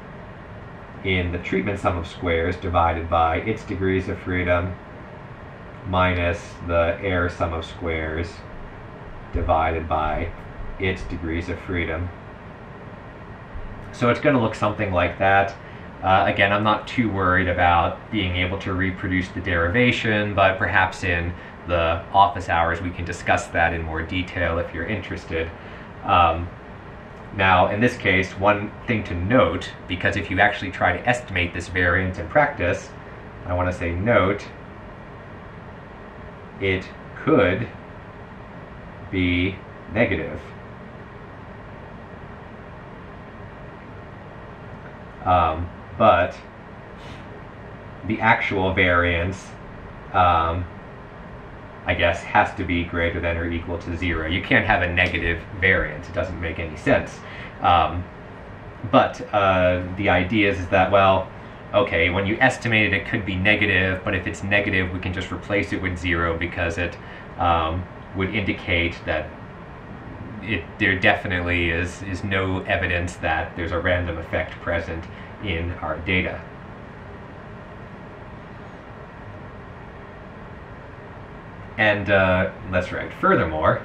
in the treatment sum of squares divided by its degrees of freedom minus the error sum of squares divided by its degrees of freedom. So it's going to look something like that. Uh, again, I'm not too worried about being able to reproduce the derivation, but perhaps in the office hours we can discuss that in more detail if you're interested. Um, now, in this case, one thing to note, because if you actually try to estimate this variance in practice, I want to say note, it could be negative. Um, but the actual variance, um, I guess, has to be greater than or equal to zero. You can't have a negative variance. It doesn't make any sense. Um, but uh, the idea is, is that, well, okay, when you estimate it, it could be negative, but if it's negative, we can just replace it with zero because it um, would indicate that it, there definitely is, is no evidence that there's a random effect present in our data. And uh, let's write furthermore,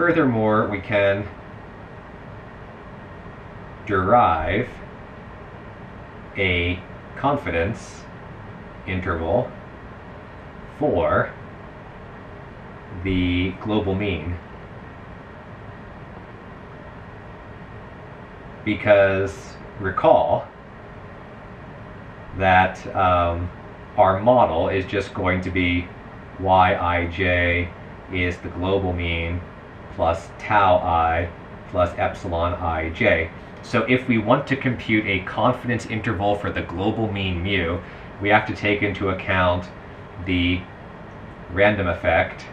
Furthermore, we can derive a confidence interval for the global mean because recall that um, our model is just going to be yij is the global mean plus tau i plus epsilon ij. So if we want to compute a confidence interval for the global mean mu, we have to take into account the random effect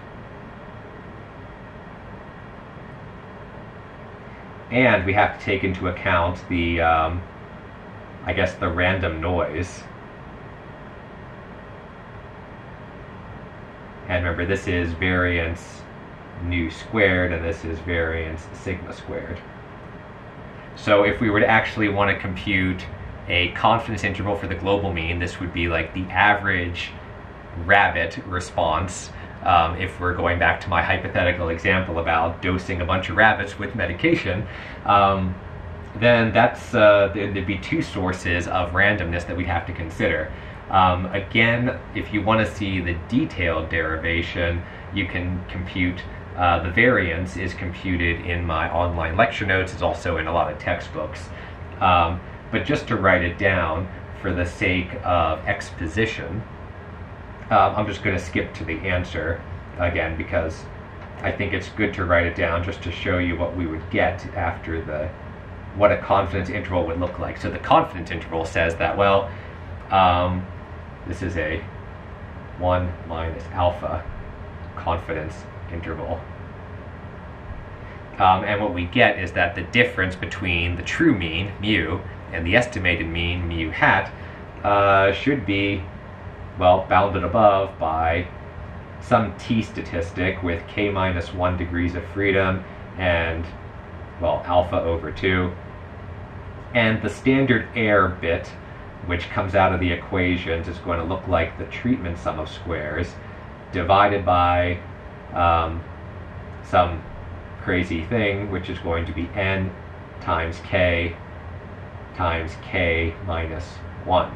and we have to take into account the, um, I guess, the random noise. And remember, this is variance nu squared, and this is variance sigma squared. So if we were to actually want to compute a confidence interval for the global mean, this would be like the average rabbit response um, if we're going back to my hypothetical example about dosing a bunch of rabbits with medication, um, then that's uh, there'd be two sources of randomness that we'd have to consider. Um, again, if you want to see the detailed derivation, you can compute uh, the variance is computed in my online lecture notes. It's also in a lot of textbooks. But just to write it down for the sake of exposition, um, I'm just going to skip to the answer again because I think it's good to write it down just to show you what we would get after the what a confidence interval would look like. So the confidence interval says that well, um, this is a one minus alpha confidence interval. Um, and what we get is that the difference between the true mean, mu, and the estimated mean, mu hat, uh, should be, well, bounded above by some t statistic with k minus 1 degrees of freedom and, well, alpha over 2. And the standard error bit, which comes out of the equations, is going to look like the treatment sum of squares divided by um, some crazy thing, which is going to be n times k times k minus 1.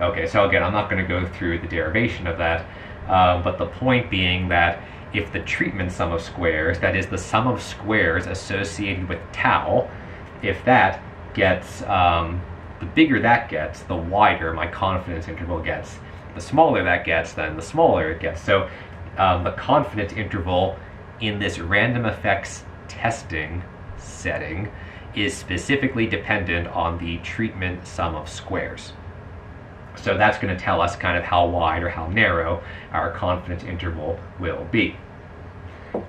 Okay, so again, I'm not going to go through the derivation of that, uh, but the point being that if the treatment sum of squares, that is the sum of squares associated with tau, if that gets, um, the bigger that gets, the wider my confidence interval gets. The smaller that gets, then the smaller it gets. So um, the confidence interval in this random effects testing setting is specifically dependent on the treatment sum of squares. So that's going to tell us kind of how wide or how narrow our confidence interval will be.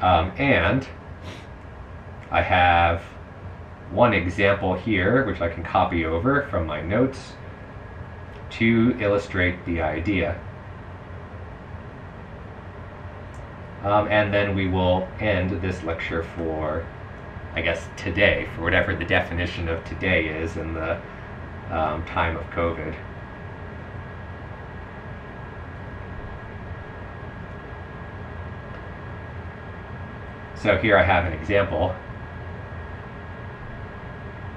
Um, and I have one example here, which I can copy over from my notes to illustrate the idea. Um, and then we will end this lecture for, I guess, today, for whatever the definition of today is in the um, time of COVID. So here I have an example.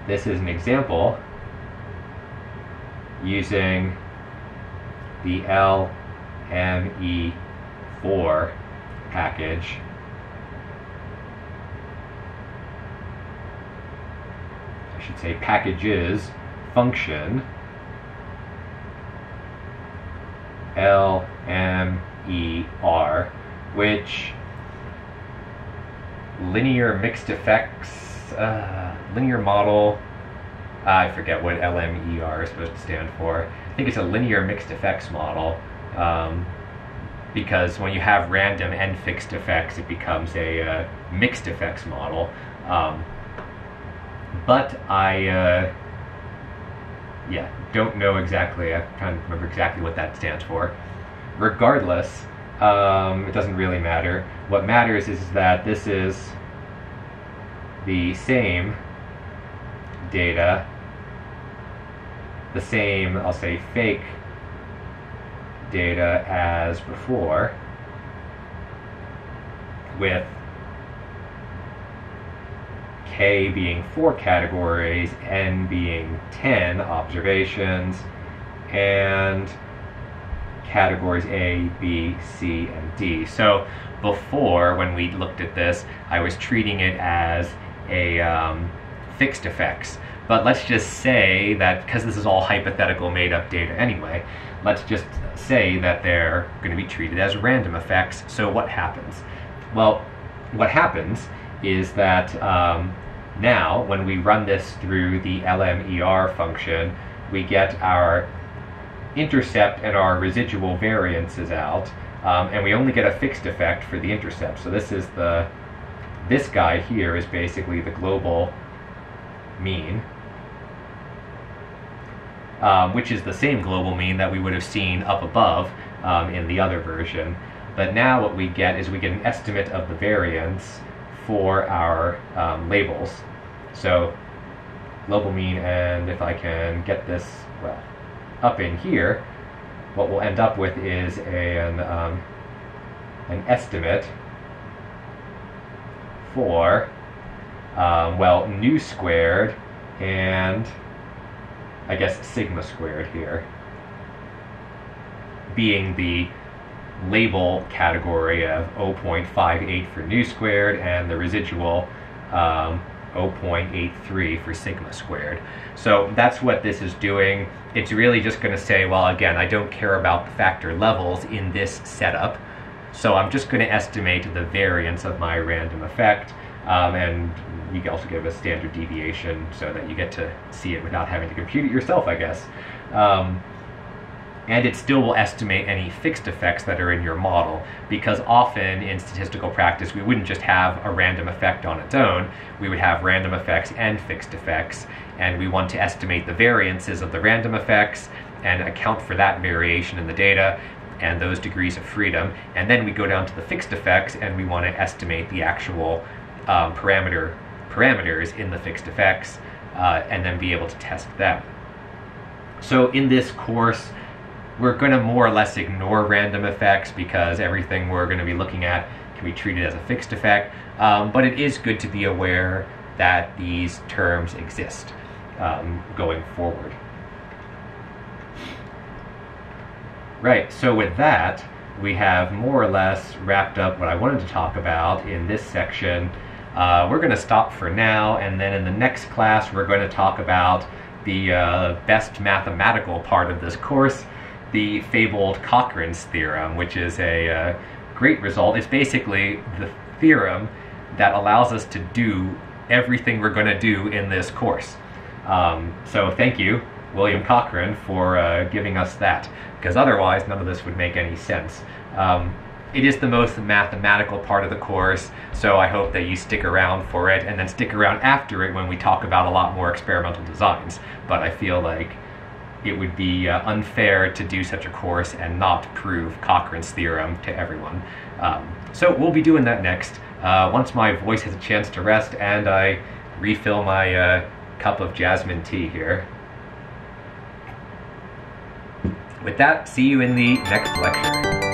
This is an example using the LME4 package. Should say packages function L M E R, which linear mixed effects uh, linear model. I forget what LMER is supposed to stand for. I think it's a linear mixed effects model. Um, because when you have random and fixed effects, it becomes a uh, mixed effects model. Um, but I, uh, yeah, don't know exactly. I'm trying to remember exactly what that stands for. Regardless, um, it doesn't really matter. What matters is that this is the same data, the same, I'll say, fake data as before with K being four categories, N being 10 observations, and categories A, B, C, and D. So before, when we looked at this, I was treating it as a um, fixed effects. But let's just say that, because this is all hypothetical made up data anyway, let's just say that they're going to be treated as random effects. So what happens? Well, what happens is that um, now when we run this through the LMER function, we get our intercept and our residual variances out, um, and we only get a fixed effect for the intercept. So this is the, this guy here is basically the global mean, um, which is the same global mean that we would have seen up above um, in the other version. But now what we get is we get an estimate of the variance for our um, labels. So global mean, and if I can get this, well, up in here, what we'll end up with is an, um, an estimate for, um, well, nu squared and I guess sigma squared here being the label category of 0.58 for nu squared and the residual um, 0.83 for sigma squared. So that's what this is doing. It's really just going to say, well, again, I don't care about the factor levels in this setup, so I'm just going to estimate the variance of my random effect, um, and you can also give a standard deviation so that you get to see it without having to compute it yourself, I guess. Um, and it still will estimate any fixed effects that are in your model because often in statistical practice we wouldn't just have a random effect on its own. We would have random effects and fixed effects and we want to estimate the variances of the random effects and account for that variation in the data and those degrees of freedom. And then we go down to the fixed effects and we want to estimate the actual um, parameter parameters in the fixed effects uh, and then be able to test them. So in this course we're going to more or less ignore random effects because everything we're going to be looking at can be treated as a fixed effect. Um, but it is good to be aware that these terms exist um, going forward. Right, so with that, we have more or less wrapped up what I wanted to talk about in this section. Uh, we're going to stop for now, and then in the next class, we're going to talk about the uh, best mathematical part of this course, the fabled Cochran's theorem, which is a uh, great result. It's basically the theorem that allows us to do everything we're going to do in this course. Um, so thank you, William Cochran, for uh, giving us that, because otherwise none of this would make any sense. Um, it is the most mathematical part of the course, so I hope that you stick around for it and then stick around after it when we talk about a lot more experimental designs. But I feel like it would be uh, unfair to do such a course and not prove Cochran's theorem to everyone. Um, so we'll be doing that next. Uh, once my voice has a chance to rest and I refill my uh, cup of jasmine tea here. With that, see you in the next lecture.